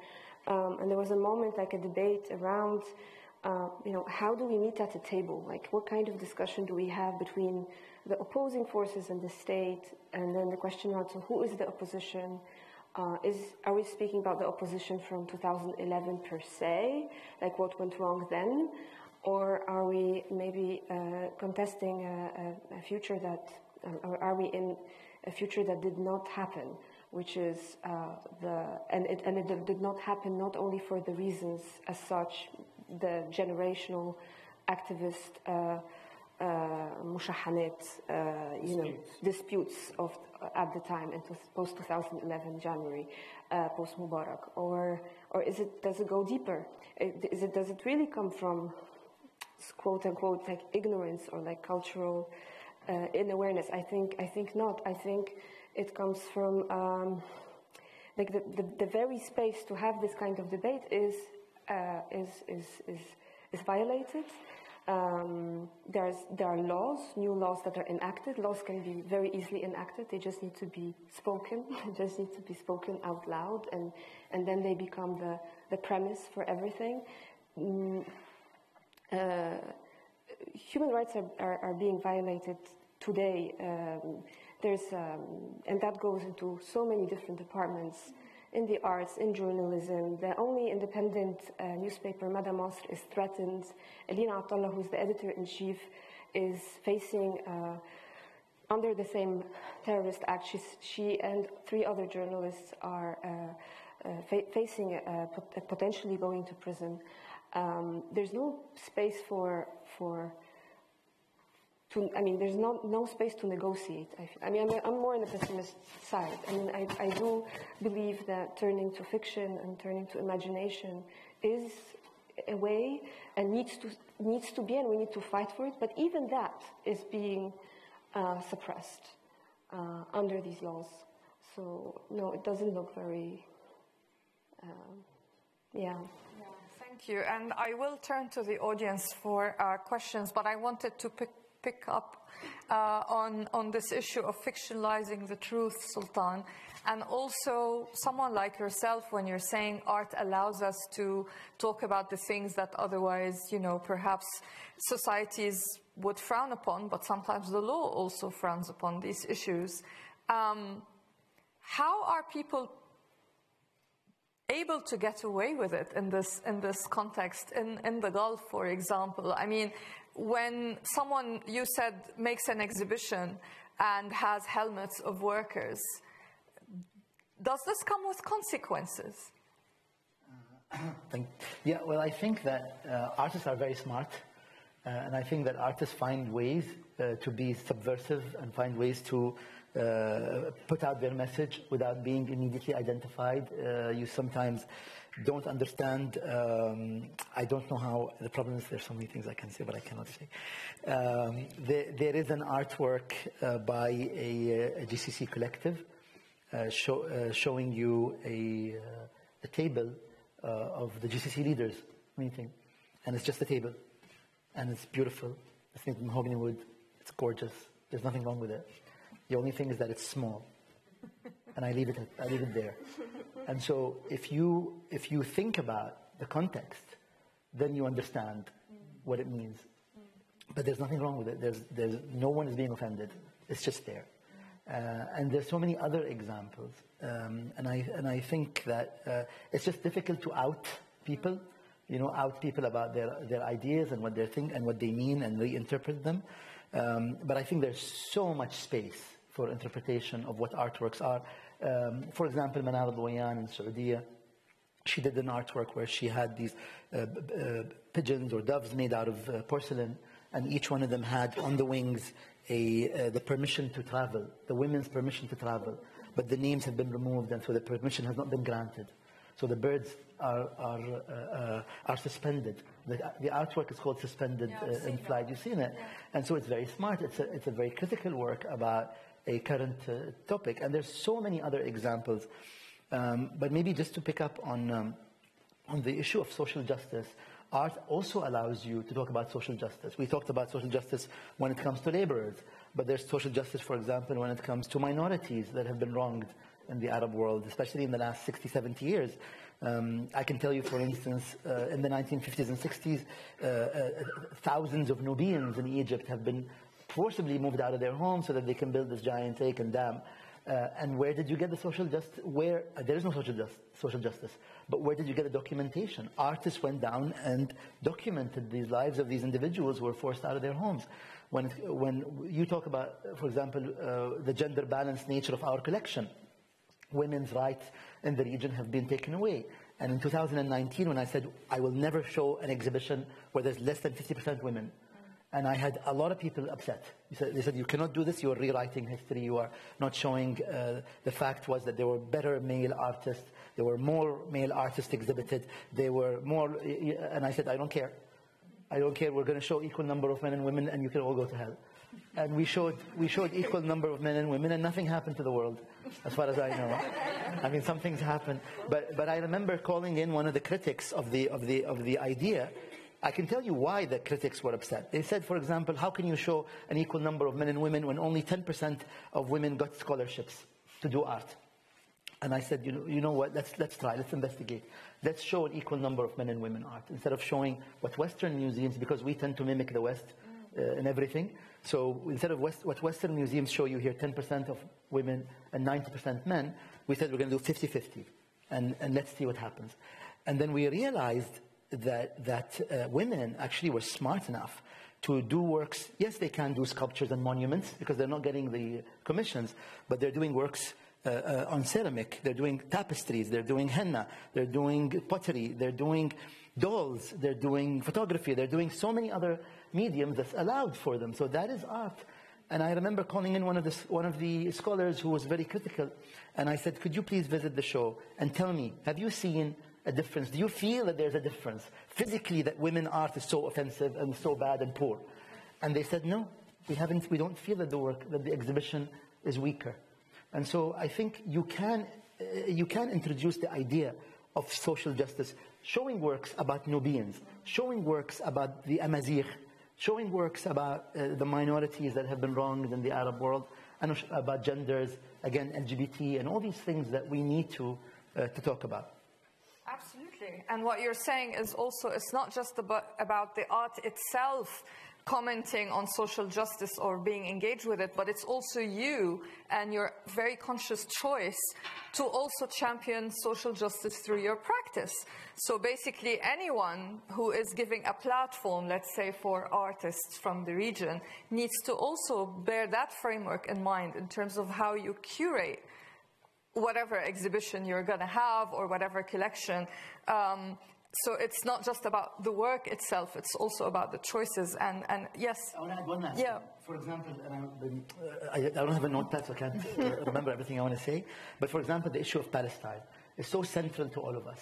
Um, and there was a moment, like a debate around, uh, you know, how do we meet at a table? Like, what kind of discussion do we have between the opposing forces and the state? And then the question around, so who is the opposition? Uh, is are we speaking about the opposition from 2011 per se, like what went wrong then, or are we maybe uh, contesting a, a, a, future that, um, or are we in a future that did not happen? which is uh, the and it and it did not happen not only for the reasons as such, the generational activist uh, uh, uh, you know, disputes of uh, at the time in post 2011 January, uh, post Mubarak, or or is it does it go deeper? Is it does it really come from quote unquote like ignorance or like cultural uh, inawareness? I think I think not. I think it comes from um, like the, the, the, very space to have this kind of debate is uh, is, is, is, is violated. Um, there's, there are laws, new laws that are enacted. Laws can be very easily enacted. They just need to be spoken. they just need to be spoken out loud, and, and then they become the, the premise for everything. Mm, uh, human rights are, are, are, being violated today. Um, there's, um, and that goes into so many different departments in the arts, in journalism. The only independent uh, newspaper, Mada Masr, is threatened. Alina Attalah, who's the editor in chief, is facing. Uh, under the same terrorist act, She's, she and three other journalists are uh, uh fa facing uh, pot potentially going to prison. Um, there's no space for for to, I mean, there's no, no space to negotiate. I, I mean, I'm, I'm, more on the pessimist side. I mean, I, I do believe that turning to fiction and turning to imagination is a way and needs to, needs to be, and we need to fight for it. But even that is being uh, suppressed uh, under these laws. So, no, it doesn't look very, uh, yeah. Thank you. And I will turn to the audience for uh, questions, but I wanted to pick pick up uh, on, on this issue of fictionalizing the truth, Sultan. And also, someone like yourself, when you're saying art allows us to talk about the things that otherwise, you know, perhaps societies would frown upon, but sometimes the law also frowns upon these issues. Um, how are people able to get away with it in this in this context in in the Gulf, for example? I mean, when someone, you said, makes an exhibition and has helmets of workers, does this come with consequences? Uh, yeah, well, I think that uh, artists are very smart, uh, and I think that artists find ways uh, to be subversive and find ways to uh, put out their message without being immediately identified. Uh, you sometimes don't understand. Um, I don't know how. The problem is there's so many things I can say, but I cannot say. Um, there, there is an artwork uh, by a, a, GCC collective uh, show, uh, showing you a, uh, a table of the GCC leaders meeting, and it's just a table, and it's beautiful. It's made from mahogany wood. It's gorgeous. There's nothing wrong with it. The only thing is that it's small. And I leave it, I leave it there. And so if you, if you think about the context, then you understand what it means. But there's nothing wrong with it. There's, there's, no one is being offended. It's just there. Uh, and there's so many other examples. Um, and, I, and I think that uh, it's just difficult to out people, you know, out people about their, their ideas and what they think and what they mean and reinterpret them. Um, but I think there's so much space for interpretation of what artworks are. Um, for example, Manal al in Saudi, she did an artwork where she had these uh, uh, pigeons or doves made out of uh, porcelain, and each one of them had on the wings a, uh, the permission to travel, the women's permission to travel. But the names have been removed, and so the permission has not been granted. So the birds are, are, uh, are suspended. The, the, artwork is called Suspended yeah, uh, in Flight. You've seen it. Yeah. And so it's very smart. It's a, it's a very critical work about a current uh, topic. And there's so many other examples. Um, but maybe just to pick up on, um, on the issue of social justice, art also allows you to talk about social justice. We talked about social justice when it comes to laborers, but there's social justice, for example, when it comes to minorities that have been wronged in the Arab world, especially in the last 60, 70 years. Um, I can tell you, for instance, uh, in the 1950s and 60s, uh, uh, thousands of Nubians in Egypt have been forcibly moved out of their homes so that they can build this giant lake and dam. Uh, and where did you get the social justice? Where uh, there is no social, just, social justice, but where did you get the documentation? Artists went down and documented these lives of these individuals who were forced out of their homes. When, when you talk about, for example, uh, the gender balanced nature of our collection, women's rights in the region have been taken away. And in 2019, when I said I will never show an exhibition where there's less than 50% women, and I had a lot of people upset. They said, you cannot do this, you are rewriting history, you are not showing, uh, the fact was that there were better male artists, there were more male artists exhibited, there were more, and I said, I don't care. I don't care, we're going to show equal number of men and women and you can all go to hell. And we showed, we showed equal number of men and women and nothing happened to the world, as far as I know. I mean, some things happened. But, but I remember calling in one of the critics of the, of the, of the idea I can tell you why the critics were upset. They said, for example, how can you show an equal number of men and women when only 10% of women got scholarships to do art? And I said, you know, you know what, let's, let's try, let's investigate. Let's show an equal number of men and women art instead of showing what Western museums, because we tend to mimic the West uh, in everything. So instead of West, what Western museums show you here, 10% of women and 90% men, we said we're going to do 50-50. And, and let's see what happens. And then we realized that, that uh, women actually were smart enough to do works. Yes, they can do sculptures and monuments because they're not getting the commissions, but they're doing works uh, uh, on ceramic. They're doing tapestries. They're doing henna. They're doing pottery. They're doing dolls. They're doing photography. They're doing so many other mediums that's allowed for them. So that is art. And I remember calling in one of, the, one of the scholars who was very critical. And I said, could you please visit the show and tell me, have you seen a difference? Do you feel that there's a difference physically that women art is so offensive and so bad and poor? And they said, no, we haven't, we don't feel that the work, that the exhibition is weaker. And so I think you can, you can introduce the idea of social justice, showing works about Nubians, showing works about the Amazigh, showing works about uh, the minorities that have been wronged in the Arab world, and about genders, again, LGBT, and all these things that we need to, uh, to talk about. Absolutely. And what you're saying is also, it's not just about, about the art itself commenting on social justice or being engaged with it, but it's also you and your very conscious choice to also champion social justice through your practice. So basically, anyone who is giving a platform, let's say for artists from the region, needs to also bear that framework in mind in terms of how you curate whatever exhibition you're going to have or whatever collection. Um, so it's not just about the work itself, it's also about the choices. And, and yes. I want to add one last Yeah. thing. For example, and I, uh, I, I don't have a notepad, so I can't uh, remember everything I want to say. But for example, the issue of Palestine is so central to all of us.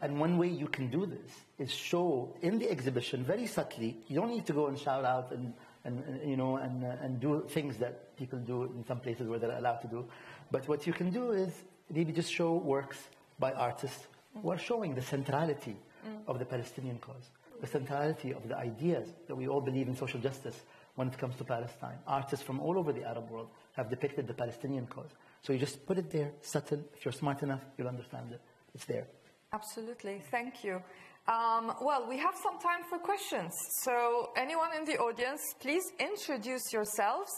And one way you can do this is show in the exhibition very subtly. You don't need to go and shout out and, and, and, you know and, uh, and do things that people do in some places where they're allowed to do. But what you can do is maybe just show works by artists who are showing the centrality of the Palestinian cause, the centrality of the ideas that we all believe in social justice when it comes to Palestine. Artists from all over the Arab world have depicted the Palestinian cause. So you just put it there, subtle. If you're smart enough, you'll understand it. It's there. Absolutely, thank you. Um, well, we have some time for questions. So, anyone in the audience, please introduce yourselves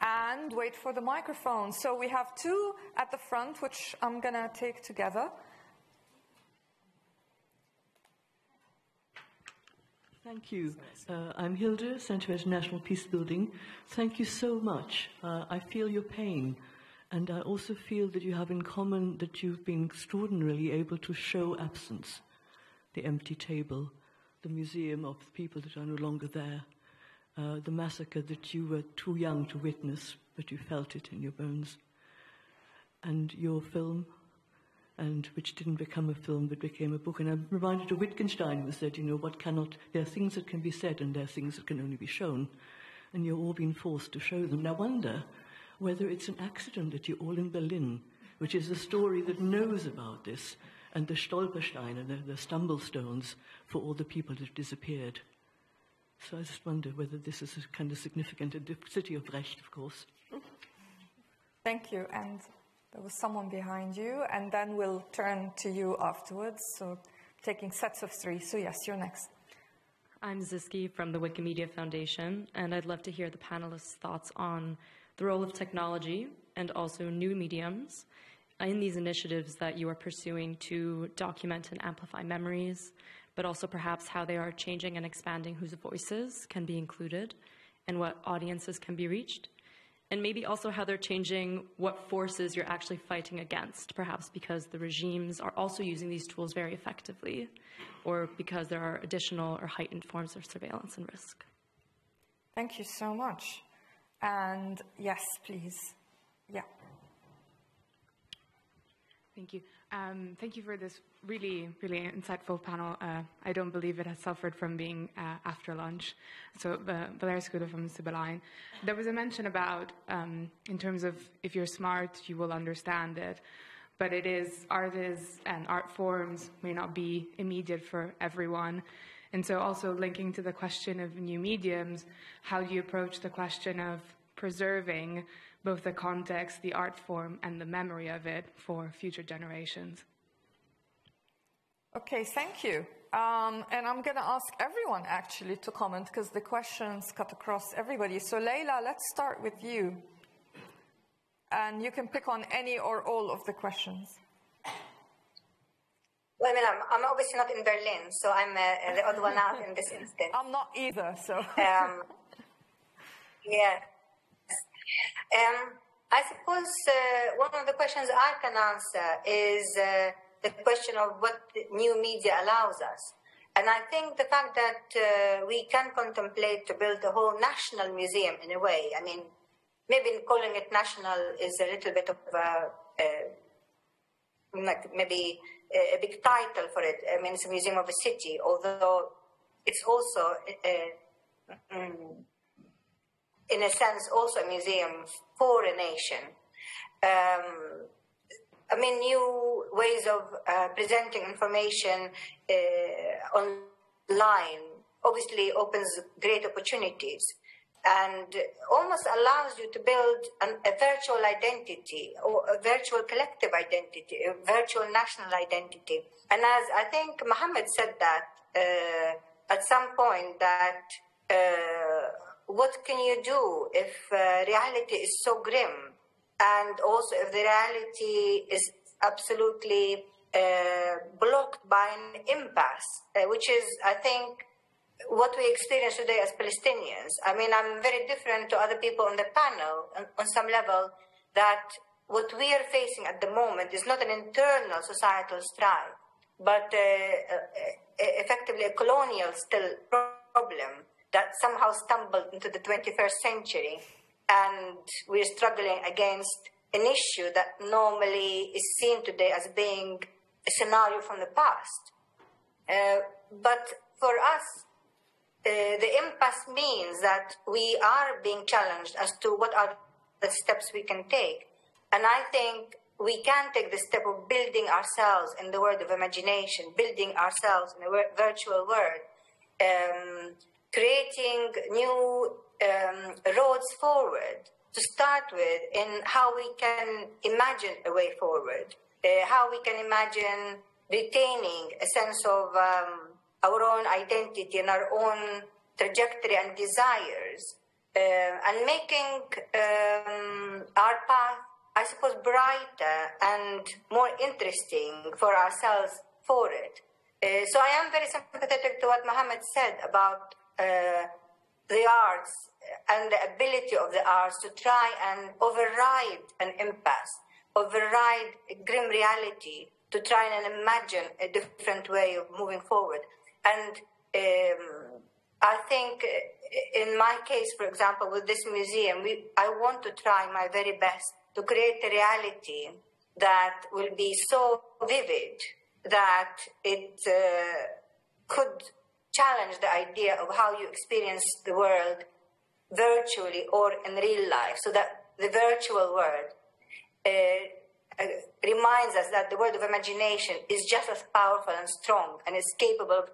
and wait for the microphone. So, we have two at the front, which I'm going to take together. Thank you. Uh, I'm Hilda, Centre for International Peace Building. Thank you so much. Uh, I feel your pain. And I also feel that you have in common that you've been extraordinarily able to show absence, the empty table, the museum of the people that are no longer there, uh, the massacre that you were too young to witness, but you felt it in your bones. And your film, and which didn't become a film but became a book. And I'm reminded of Wittgenstein who said, you know, what cannot, there are things that can be said and there are things that can only be shown. And you're all being forced to show them. I wonder whether it's an accident that you're all in Berlin, which is a story that knows about this, and the Stolperstein and the, the stumble stones for all the people that have disappeared. So I just wonder whether this is a kind of significant, and the city of Recht, of course. Thank you. And there was someone behind you, and then we'll turn to you afterwards. So, taking sets of three. So, yes, you're next. I'm Ziski from the Wikimedia Foundation, and I'd love to hear the panelists' thoughts on the role of technology and also new mediums in these initiatives that you are pursuing to document and amplify memories, but also perhaps how they are changing and expanding whose voices can be included and what audiences can be reached. And maybe also how they're changing what forces you're actually fighting against, perhaps because the regimes are also using these tools very effectively, or because there are additional or heightened forms of surveillance and risk. Thank you so much. And yes, please. Yeah. Thank you. Um, thank you for this really, really insightful panel. Uh, I don't believe it has suffered from being uh, after lunch. So, uh, Scudo from Sibylline. There was a mention about, um, in terms of if you're smart, you will understand it. But it is, art is, and art forms may not be immediate for everyone. And so, also linking to the question of new mediums, how do you approach the question of preserving both the context, the art form, and the memory of it for future generations. Okay, thank you. Um, and I'm going to ask everyone actually to comment because the questions cut across everybody. So, Leila, let's start with you. And you can pick on any or all of the questions. Well, I mean, I'm, I'm obviously not in Berlin, so I'm uh, the odd one out in this instance. I'm not either, so. Um, yeah. Um, I suppose uh, one of the questions I can answer is uh, the question of what new media allows us. And I think the fact that uh, we can contemplate to build a whole national museum in a way, I mean, maybe calling it national is a little bit of a, like maybe a big title for it. I mean, it's a museum of a city, although it's also um, in a sense, also a museum for a nation. Um, I mean, new ways of uh, presenting information uh, online obviously opens great opportunities and almost allows you to build an, a virtual identity or a virtual collective identity, a virtual national identity. And as I think Mohammad said that uh, at some point that what can you do if uh, reality is so grim? And also if the reality is absolutely uh, blocked by an impasse uh, which is i think what we experience today as palestinians. I mean i'm very different to other people on the panel on, on some level that what we are facing at the moment is not an internal societal strife but uh, effectively a colonial still problem that somehow stumbled into the 21st century, and we're struggling against an issue that normally is seen today as being a scenario from the past. Uh, but for us, uh, the impasse means that we are being challenged as to what are the steps we can take. And I think we can take the step of building ourselves in the world of imagination, building ourselves in a virtual world, um, creating new um, roads forward to start with in how we can imagine a way forward, uh, how we can imagine retaining a sense of um, our own identity and our own trajectory and desires, uh, and making um, our path, I suppose, brighter and more interesting for ourselves for it. Uh, so I am very sympathetic to what Mohammad said about the arts and the ability of the arts to try and override an impasse, override a grim reality, to try and imagine a different way of moving forward. And um, I think uh, in my case, for example, with this museum, we, I want to try my very best to create a reality that will be so vivid that it uh, could challenge the idea of how you experience the world virtually or in real life, so that the virtual world uh, uh, reminds us that the world of imagination is just as powerful and strong and is capable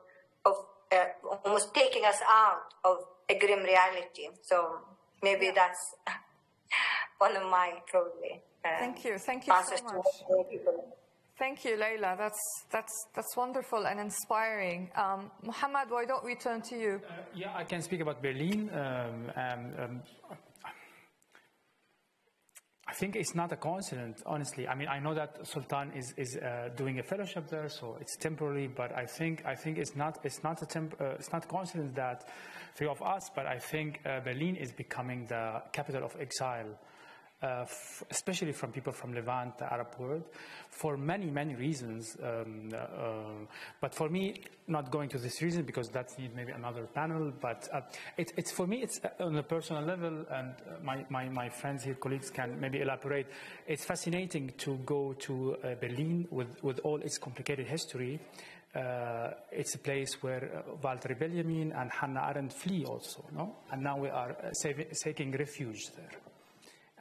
of uh, almost taking us out of a grim reality. So maybe that's one of my probably. Uh, thank you. Thank you so much. Thank you, Leila. That's, that's, that's wonderful and inspiring. Um, Mohammad, why don't we turn to you? Uh, yeah, I can speak about Berlin. Um, um, I think it's not a coincidence, honestly. I mean, I know that Sultan is, is uh, doing a fellowship there, so it's temporary. But I think I think it's not it's not a temp, uh, it's not coincidence that three of us. But I think uh, Berlin is becoming the capital of exile especially from people from Levant, Arab world, for many, many reasons. Um, uh, but for me, not going to this reason because that needs maybe another panel. But uh, it, it's for me, it's uh, on a personal level, and uh, my, my, my friends here, colleagues, can maybe elaborate. It's fascinating to go to uh, Berlin with, with all its complicated history. Uh, it's a place where uh, Walter Benjamin and Hannah Arendt flee also, no? And now we are uh, saving, taking refuge there.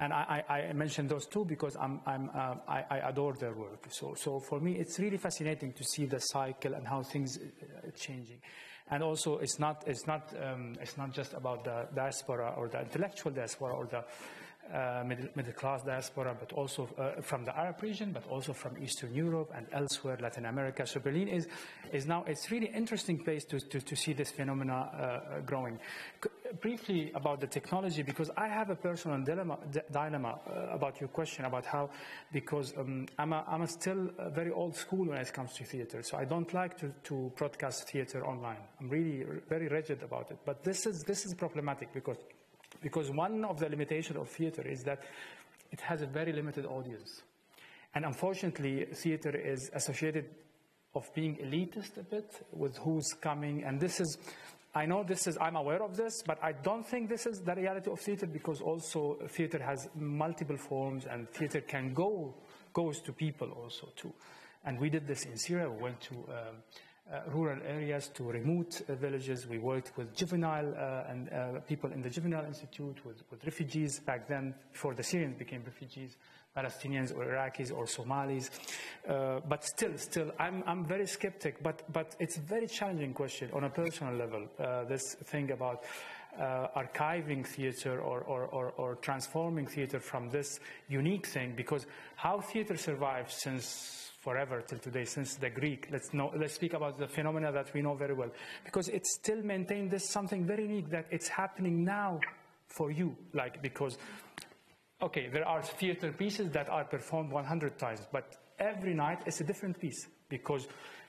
And I, I, I mentioned those two because I'm, I'm, uh, I, I, adore their work. So, so for me, it's really fascinating to see the cycle and how things are changing. And also, it's not, it's not, um, it's not just about the diaspora or the intellectual diaspora or the uh, middle, middle, class diaspora, but also uh, from the Arab region, but also from Eastern Europe and elsewhere, Latin America. So Berlin is, is now, it's really interesting place to, to, to see this phenomena uh, growing. C briefly about the technology, because I have a personal dilemma, dilemma uh, about your question about how, because um, I'm, a, I'm a still very old school when it comes to theater, so I don't like to, to broadcast theater online. I'm really very rigid about it. But this is, this is problematic because because one of the limitations of theater is that it has a very limited audience. And unfortunately, theater is associated of being elitist a bit with who's coming. And this is, I know this is, I'm aware of this, but I don't think this is the reality of theater because also theater has multiple forms and theater can go, goes to people also too. And we did this in Syria. We went to um, rural areas to remote uh, villages. We worked with juvenile uh, and uh, people in the Juvenile Institute, with, with, refugees back then, before the Syrians became refugees, Palestinians or Iraqis or Somalis. Uh, but still, still, I'm, I'm very skeptic, but, but it's a very challenging question on a personal level, uh, this thing about archiving theater or, or, or, or transforming theater from this unique thing, because how theater survives since forever till today, since the Greek. Let's, know, let's speak about the phenomena that we know very well. Because it still maintains this something very unique that it's happening now for you. Like, because, okay, there are theater pieces that are performed 100 times, but every night it's a different piece. Because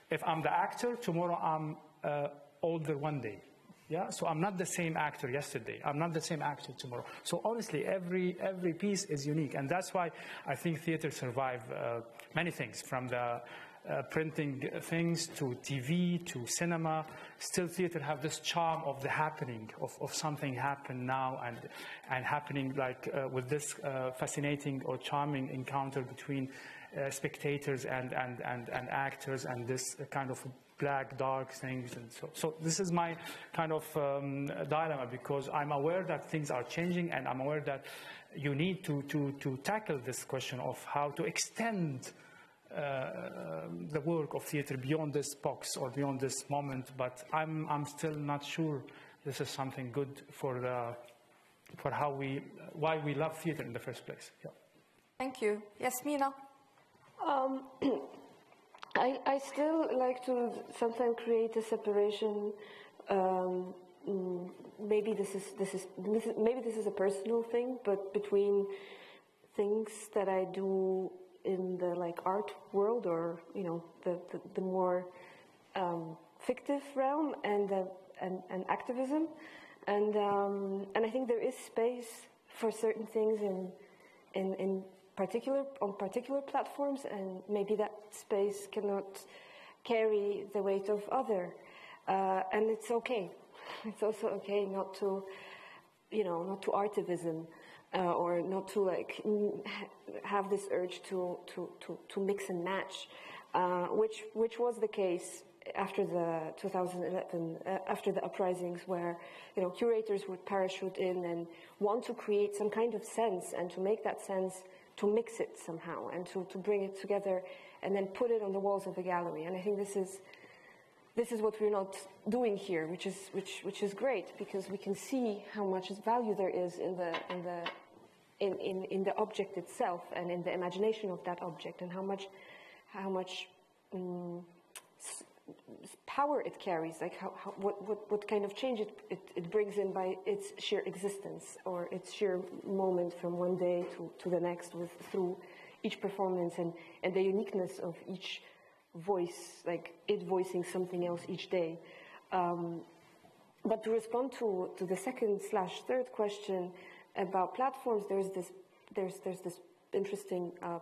if I'm the actor, tomorrow I'm uh, older one day. Yeah, so I'm not the same actor yesterday. I'm not the same actor tomorrow. So honestly, every every piece is unique, and that's why I think theater survive uh, many things from the uh, printing things to TV to cinema, still theater have this charm of the happening, of, of something happen now and, and happening like uh, with this uh, fascinating or charming encounter between uh, spectators and, and, and, and actors and this kind of black, dark things. And so, so this is my kind of um, dilemma because I'm aware that things are changing and I'm aware that you need to, to, to tackle this question of how to extend uh, the work of theater beyond this box or beyond this moment, but I'm, I'm still not sure this is something good for, the, for how we, why we love theater in the first place. Yeah. Thank you. Yes, Mina? Um, I, I still like to sometimes create a separation. Um, mm, maybe this is this is maybe this is a personal thing, but between things that I do in the like art world or you know the the, the more um, fictive realm and, and and activism, and um, and I think there is space for certain things in in in particular on particular platforms, and maybe that space cannot carry the weight of other, uh, and it's okay. It's also okay not to, you know, not to artivism. Uh, or not to like have this urge to to to, to mix and match, uh, which which was the case after the 2011 uh, after the uprisings, where you know curators would parachute in and want to create some kind of sense and to make that sense to mix it somehow and to, to bring it together and then put it on the walls of the gallery. And I think this is this is what we're not doing here, which is which which is great because we can see how much value there is in the in the in, in, in the object itself and in the imagination of that object and how much how much um, power it carries, like how, how, what, what, what kind of change it, it, it, brings in by its sheer existence or its sheer moment from one day to, to the next with, through each performance and, and the uniqueness of each voice, like it voicing something else each day. Um, but to respond to, to the second slash third question about platforms, there's this, there's, there's this interesting uh,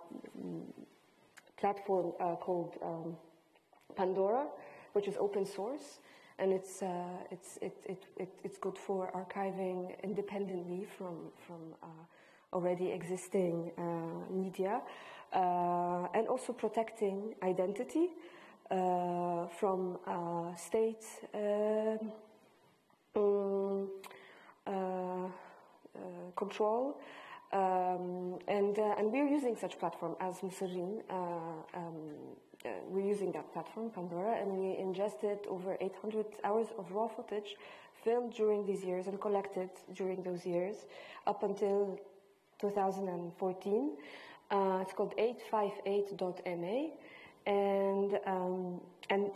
platform uh, called um, Pandora, which is open source, and it's uh, it's it, it, it, it's good for archiving independently from from uh, already existing uh, media, uh, and also protecting identity uh, from state. Um, control um, and, and we're using such platform as Mosireen um, uh, we're using that platform, Pandora, and we ingested over 800 hours of raw footage filmed during these years and collected during those years up until 2014. Uh, it's called 858.ma. And, um, and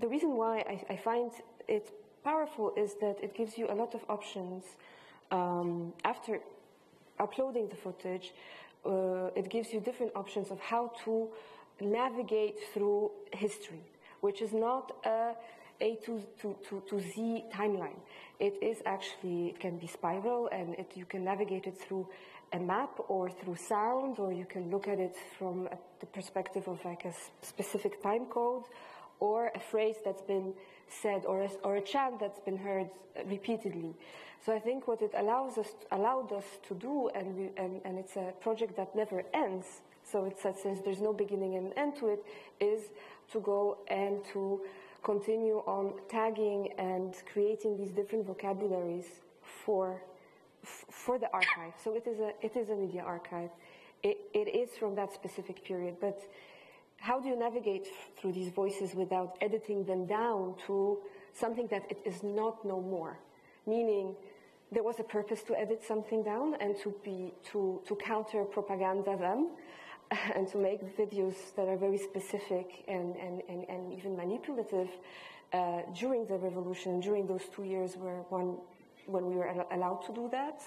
the reason why I, I, find it powerful is that it gives you a lot of options um, after uploading the footage. Uh, it gives you different options of how to navigate through history, which is not a A to, to, to, to Z timeline. It is actually, it can be spiral and it, you can navigate it through a map or through sound, or you can look at it from the perspective of like a specific time code or a phrase that's been said or a, or a chant that's been heard repeatedly. So I think what it allows us, allowed us to do, and, we, and, and it's a project that never ends, so it says since there's no beginning and end to it, is to go and to continue on tagging and creating these different vocabularies for for the archive. So it is a it is a media archive. It, it is from that specific period, but how do you navigate through these voices without editing them down to something that it is not no more? Meaning, there was a purpose to edit something down and to be to to counter propaganda them and to make videos that are very specific and, and, and, and even manipulative uh, during the revolution, during those two years where one, when we were allowed to do that.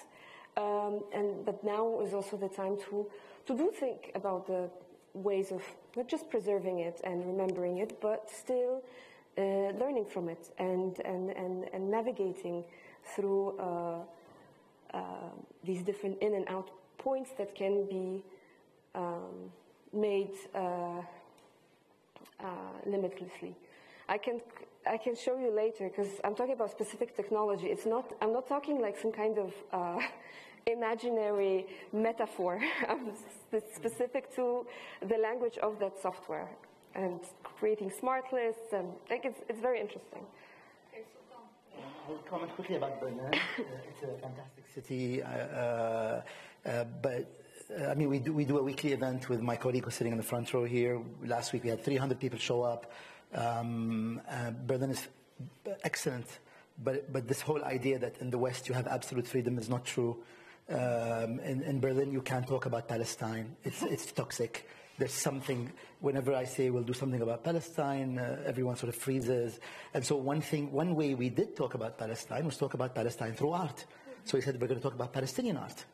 Um, and but now is also the time to to do think about the ways of not just preserving it and remembering it, but still uh, learning from it and and and, and navigating through uh, uh these different in and out points that can be um, made uh, uh, limitlessly. I can, I can show you later because I'm talking about specific technology. It's not, I'm not talking like some kind of uh, imaginary metaphor. it's specific to the language of that software and creating smart lists. And like it's, it's very interesting. I'll comment quickly about Berlin. uh, it's a fantastic city, uh, uh, uh but uh, I mean, we do, we do a weekly event with my colleague who's sitting in the front row here. Last week we had 300 people show up. Um, uh, Berlin is excellent, but, but this whole idea that in the West you have absolute freedom is not true. Um, in, in, Berlin, you can't talk about Palestine. It's, it's toxic. There's something, whenever I say we'll do something about Palestine, uh, everyone sort of freezes. And so one thing, one way we did talk about Palestine was talk about Palestine through art. So he said, we're going to talk about Palestinian art.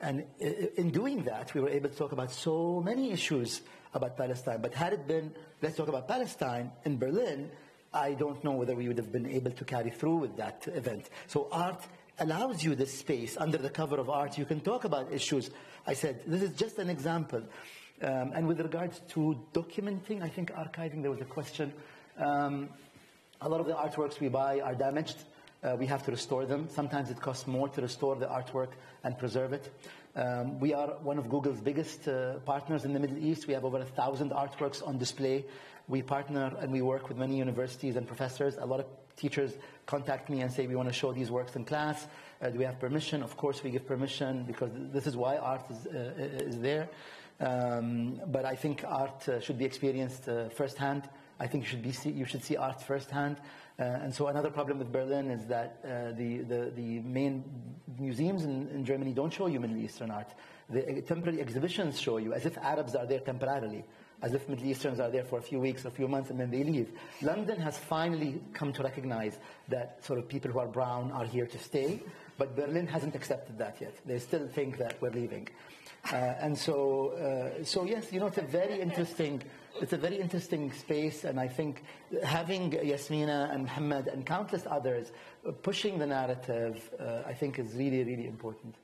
And in doing that, we were able to talk about so many issues about Palestine. But had it been, let's talk about Palestine in Berlin, I don't know whether we would have been able to carry through with that event. So art allows you this space. Under the cover of art, you can talk about issues. I said, this is just an example. Um, and with regards to documenting, I think archiving, there was a question. Um, a lot of the artworks we buy are damaged. Uh, we have to restore them. Sometimes it costs more to restore the artwork and preserve it. Um, we are one of Google's biggest uh, partners in the Middle East. We have over a thousand artworks on display. We partner and we work with many universities and professors. A lot of teachers contact me and say, we want to show these works in class. Uh, do we have permission? Of course we give permission because this is why art is, uh, is there. Um, but I think art uh, should be experienced uh, firsthand. I think you should, be see, you should see art firsthand. Uh, and so another problem with Berlin is that uh, the, the, the, main museums in, in, Germany don't show you Middle Eastern art. The temporary exhibitions show you, as if Arabs are there temporarily, as if Middle Easterns are there for a few weeks, a few months, and then they leave. London has finally come to recognize that sort of people who are brown are here to stay, but Berlin hasn't accepted that yet. They still think that we're leaving. Uh, and so, uh, so yes, you know, it's a very interesting it's a very interesting space, and I think having Jasmina and Mohammad and countless others pushing the narrative, uh, I think is really, really important.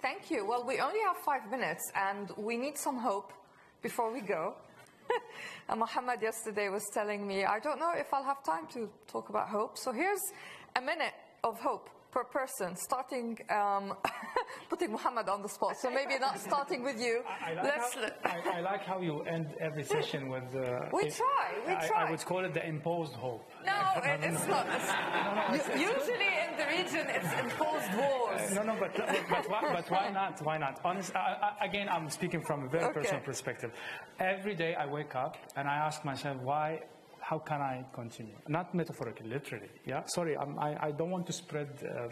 Thank you. Well, we only have five minutes, and we need some hope before we go. and Mohammad yesterday was telling me, I don't know if I'll have time to talk about hope. So here's a minute of hope per person, starting um, putting Mohammad on the spot. So maybe not starting with you. I, I, like, how, I, I like how, you end every session with. Uh, we try. We try. I, would call it the imposed hope. No, it, it's not. It's, usually in the region, it's imposed wars. no, no, but but, but, why, but why not? Why not? Honest, again, I'm speaking from a very okay. personal perspective. Every day I wake up and I ask myself why how can I continue? Not metaphorically, literally. Yeah. Sorry, I'm, I, I don't want to spread uh,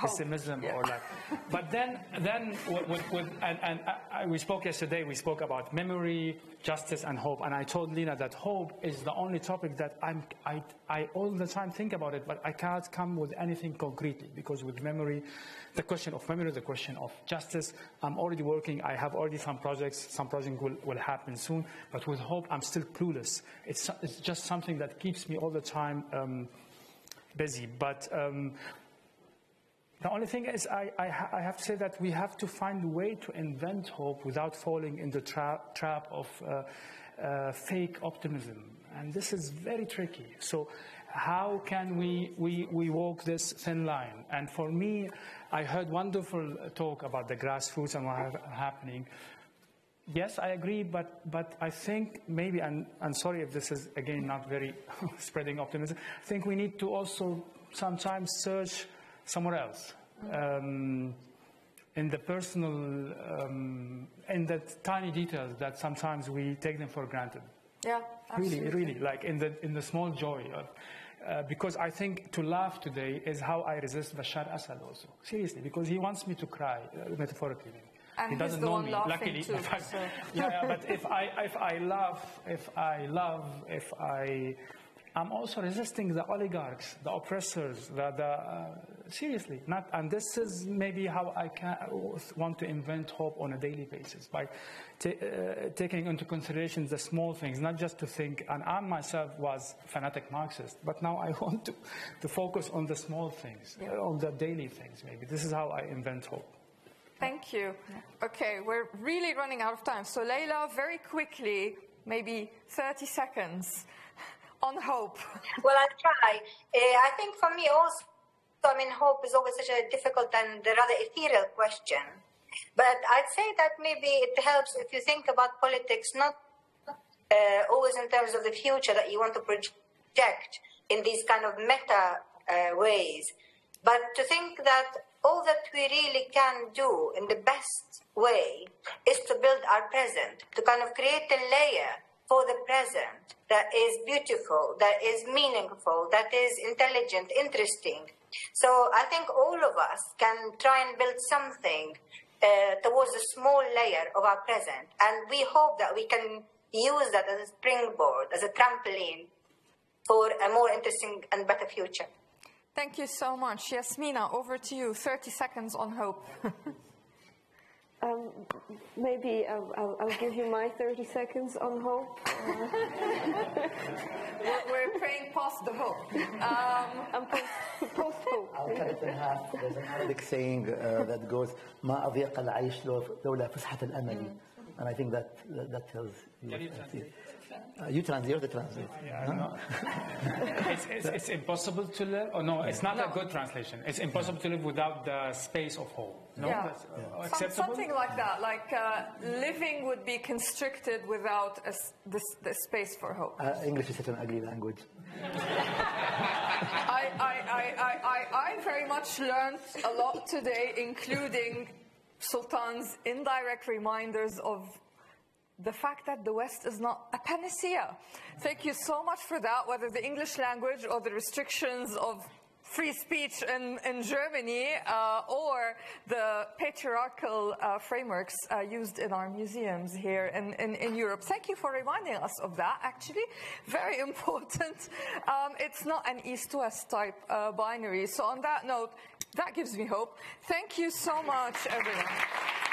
pessimism yeah. or like. But then, then with, with, and, and I, we spoke yesterday. We spoke about memory, justice, and hope. And I told Lina that hope is the only topic that I'm, I, I all the time think about it, but I can't come with anything concretely because with memory, the question of memory, the question of justice, I'm already working. I have already some projects. Some projects will, will happen soon. But with hope, I'm still clueless. It's, it's just something that keeps me all the time. Um, busy. But um, the only thing is, I, I, I, have to say that we have to find a way to invent hope without falling in the tra trap of uh, uh, fake optimism. And this is very tricky. So, how can we, we, we walk this thin line? And for me, I heard wonderful talk about the grassroots and what happening. Yes, I agree, but, but I think maybe, and I'm sorry if this is again not very spreading optimism, I think we need to also sometimes search somewhere else. Um, in the personal, um, in the tiny details that sometimes we take them for granted. Yeah, absolutely. Really, really, like in the, in the small joy of, uh, because I think to laugh today is how I resist Bashar Assad also. Seriously, because he wants me to cry, uh, metaphorically. And he doesn't know me, luckily. Too, I, so. yeah, yeah, but if I, if I laugh, if I love, if I I'm also resisting the oligarchs, the oppressors, the, the uh, seriously, not, and this is maybe how I can, want to invent hope on a daily basis by uh, taking into consideration the small things, not just to think, and I myself was fanatic Marxist, but now I want to, to focus on the small things, yeah. on the daily things maybe. This is how I invent hope. Thank you. Okay, we're really running out of time. So Leila, very quickly, maybe 30 seconds on hope. Well, I'll try. Uh, I think for me also, I mean, hope is always such a difficult and rather ethereal question. But I'd say that maybe it helps if you think about politics not uh, always in terms of the future that you want to project in these kind of meta uh, ways, but to think that all that we really can do in the best way is to build our present, to kind of create a layer for the present that is beautiful, that is meaningful, that is intelligent, interesting. So I think all of us can try and build something uh, towards a small layer of our present. And we hope that we can use that as a springboard, as a trampoline for a more interesting and better future. Thank you so much. Jasmina, over to you. 30 seconds on hope. Um, maybe I'll, I'll, I'll, give you my 30 seconds on hope. we're, we're, praying past the hope. Um, I'm post, post hope. I'll cut it in half. There's an Arabic saying uh, that goes, ما أضيق العيش لولا فسحة الأمل. And I think that that, that tells you. Uh, you translate, you're the translator. Yeah, no. it's, it's, it's, impossible to live. Oh no, it's not no. a good translation. It's impossible to live without the space of hope. No, yeah. Uh, acceptable. something like that. Like uh, living would be constricted without a, the, the space for hope. Uh, English is such an ugly language. I, I, I, I, I very much learned a lot today, including Sultan's indirect reminders of the fact that the West is not a panacea. Thank you so much for that, whether the English language or the restrictions of free speech in, in Germany uh, or the patriarchal uh, frameworks uh, used in our museums here in, in, in, Europe. Thank you for reminding us of that, actually. Very important. Um, it's not an east-west type uh, binary. So on that note, that gives me hope. Thank you so much, everyone.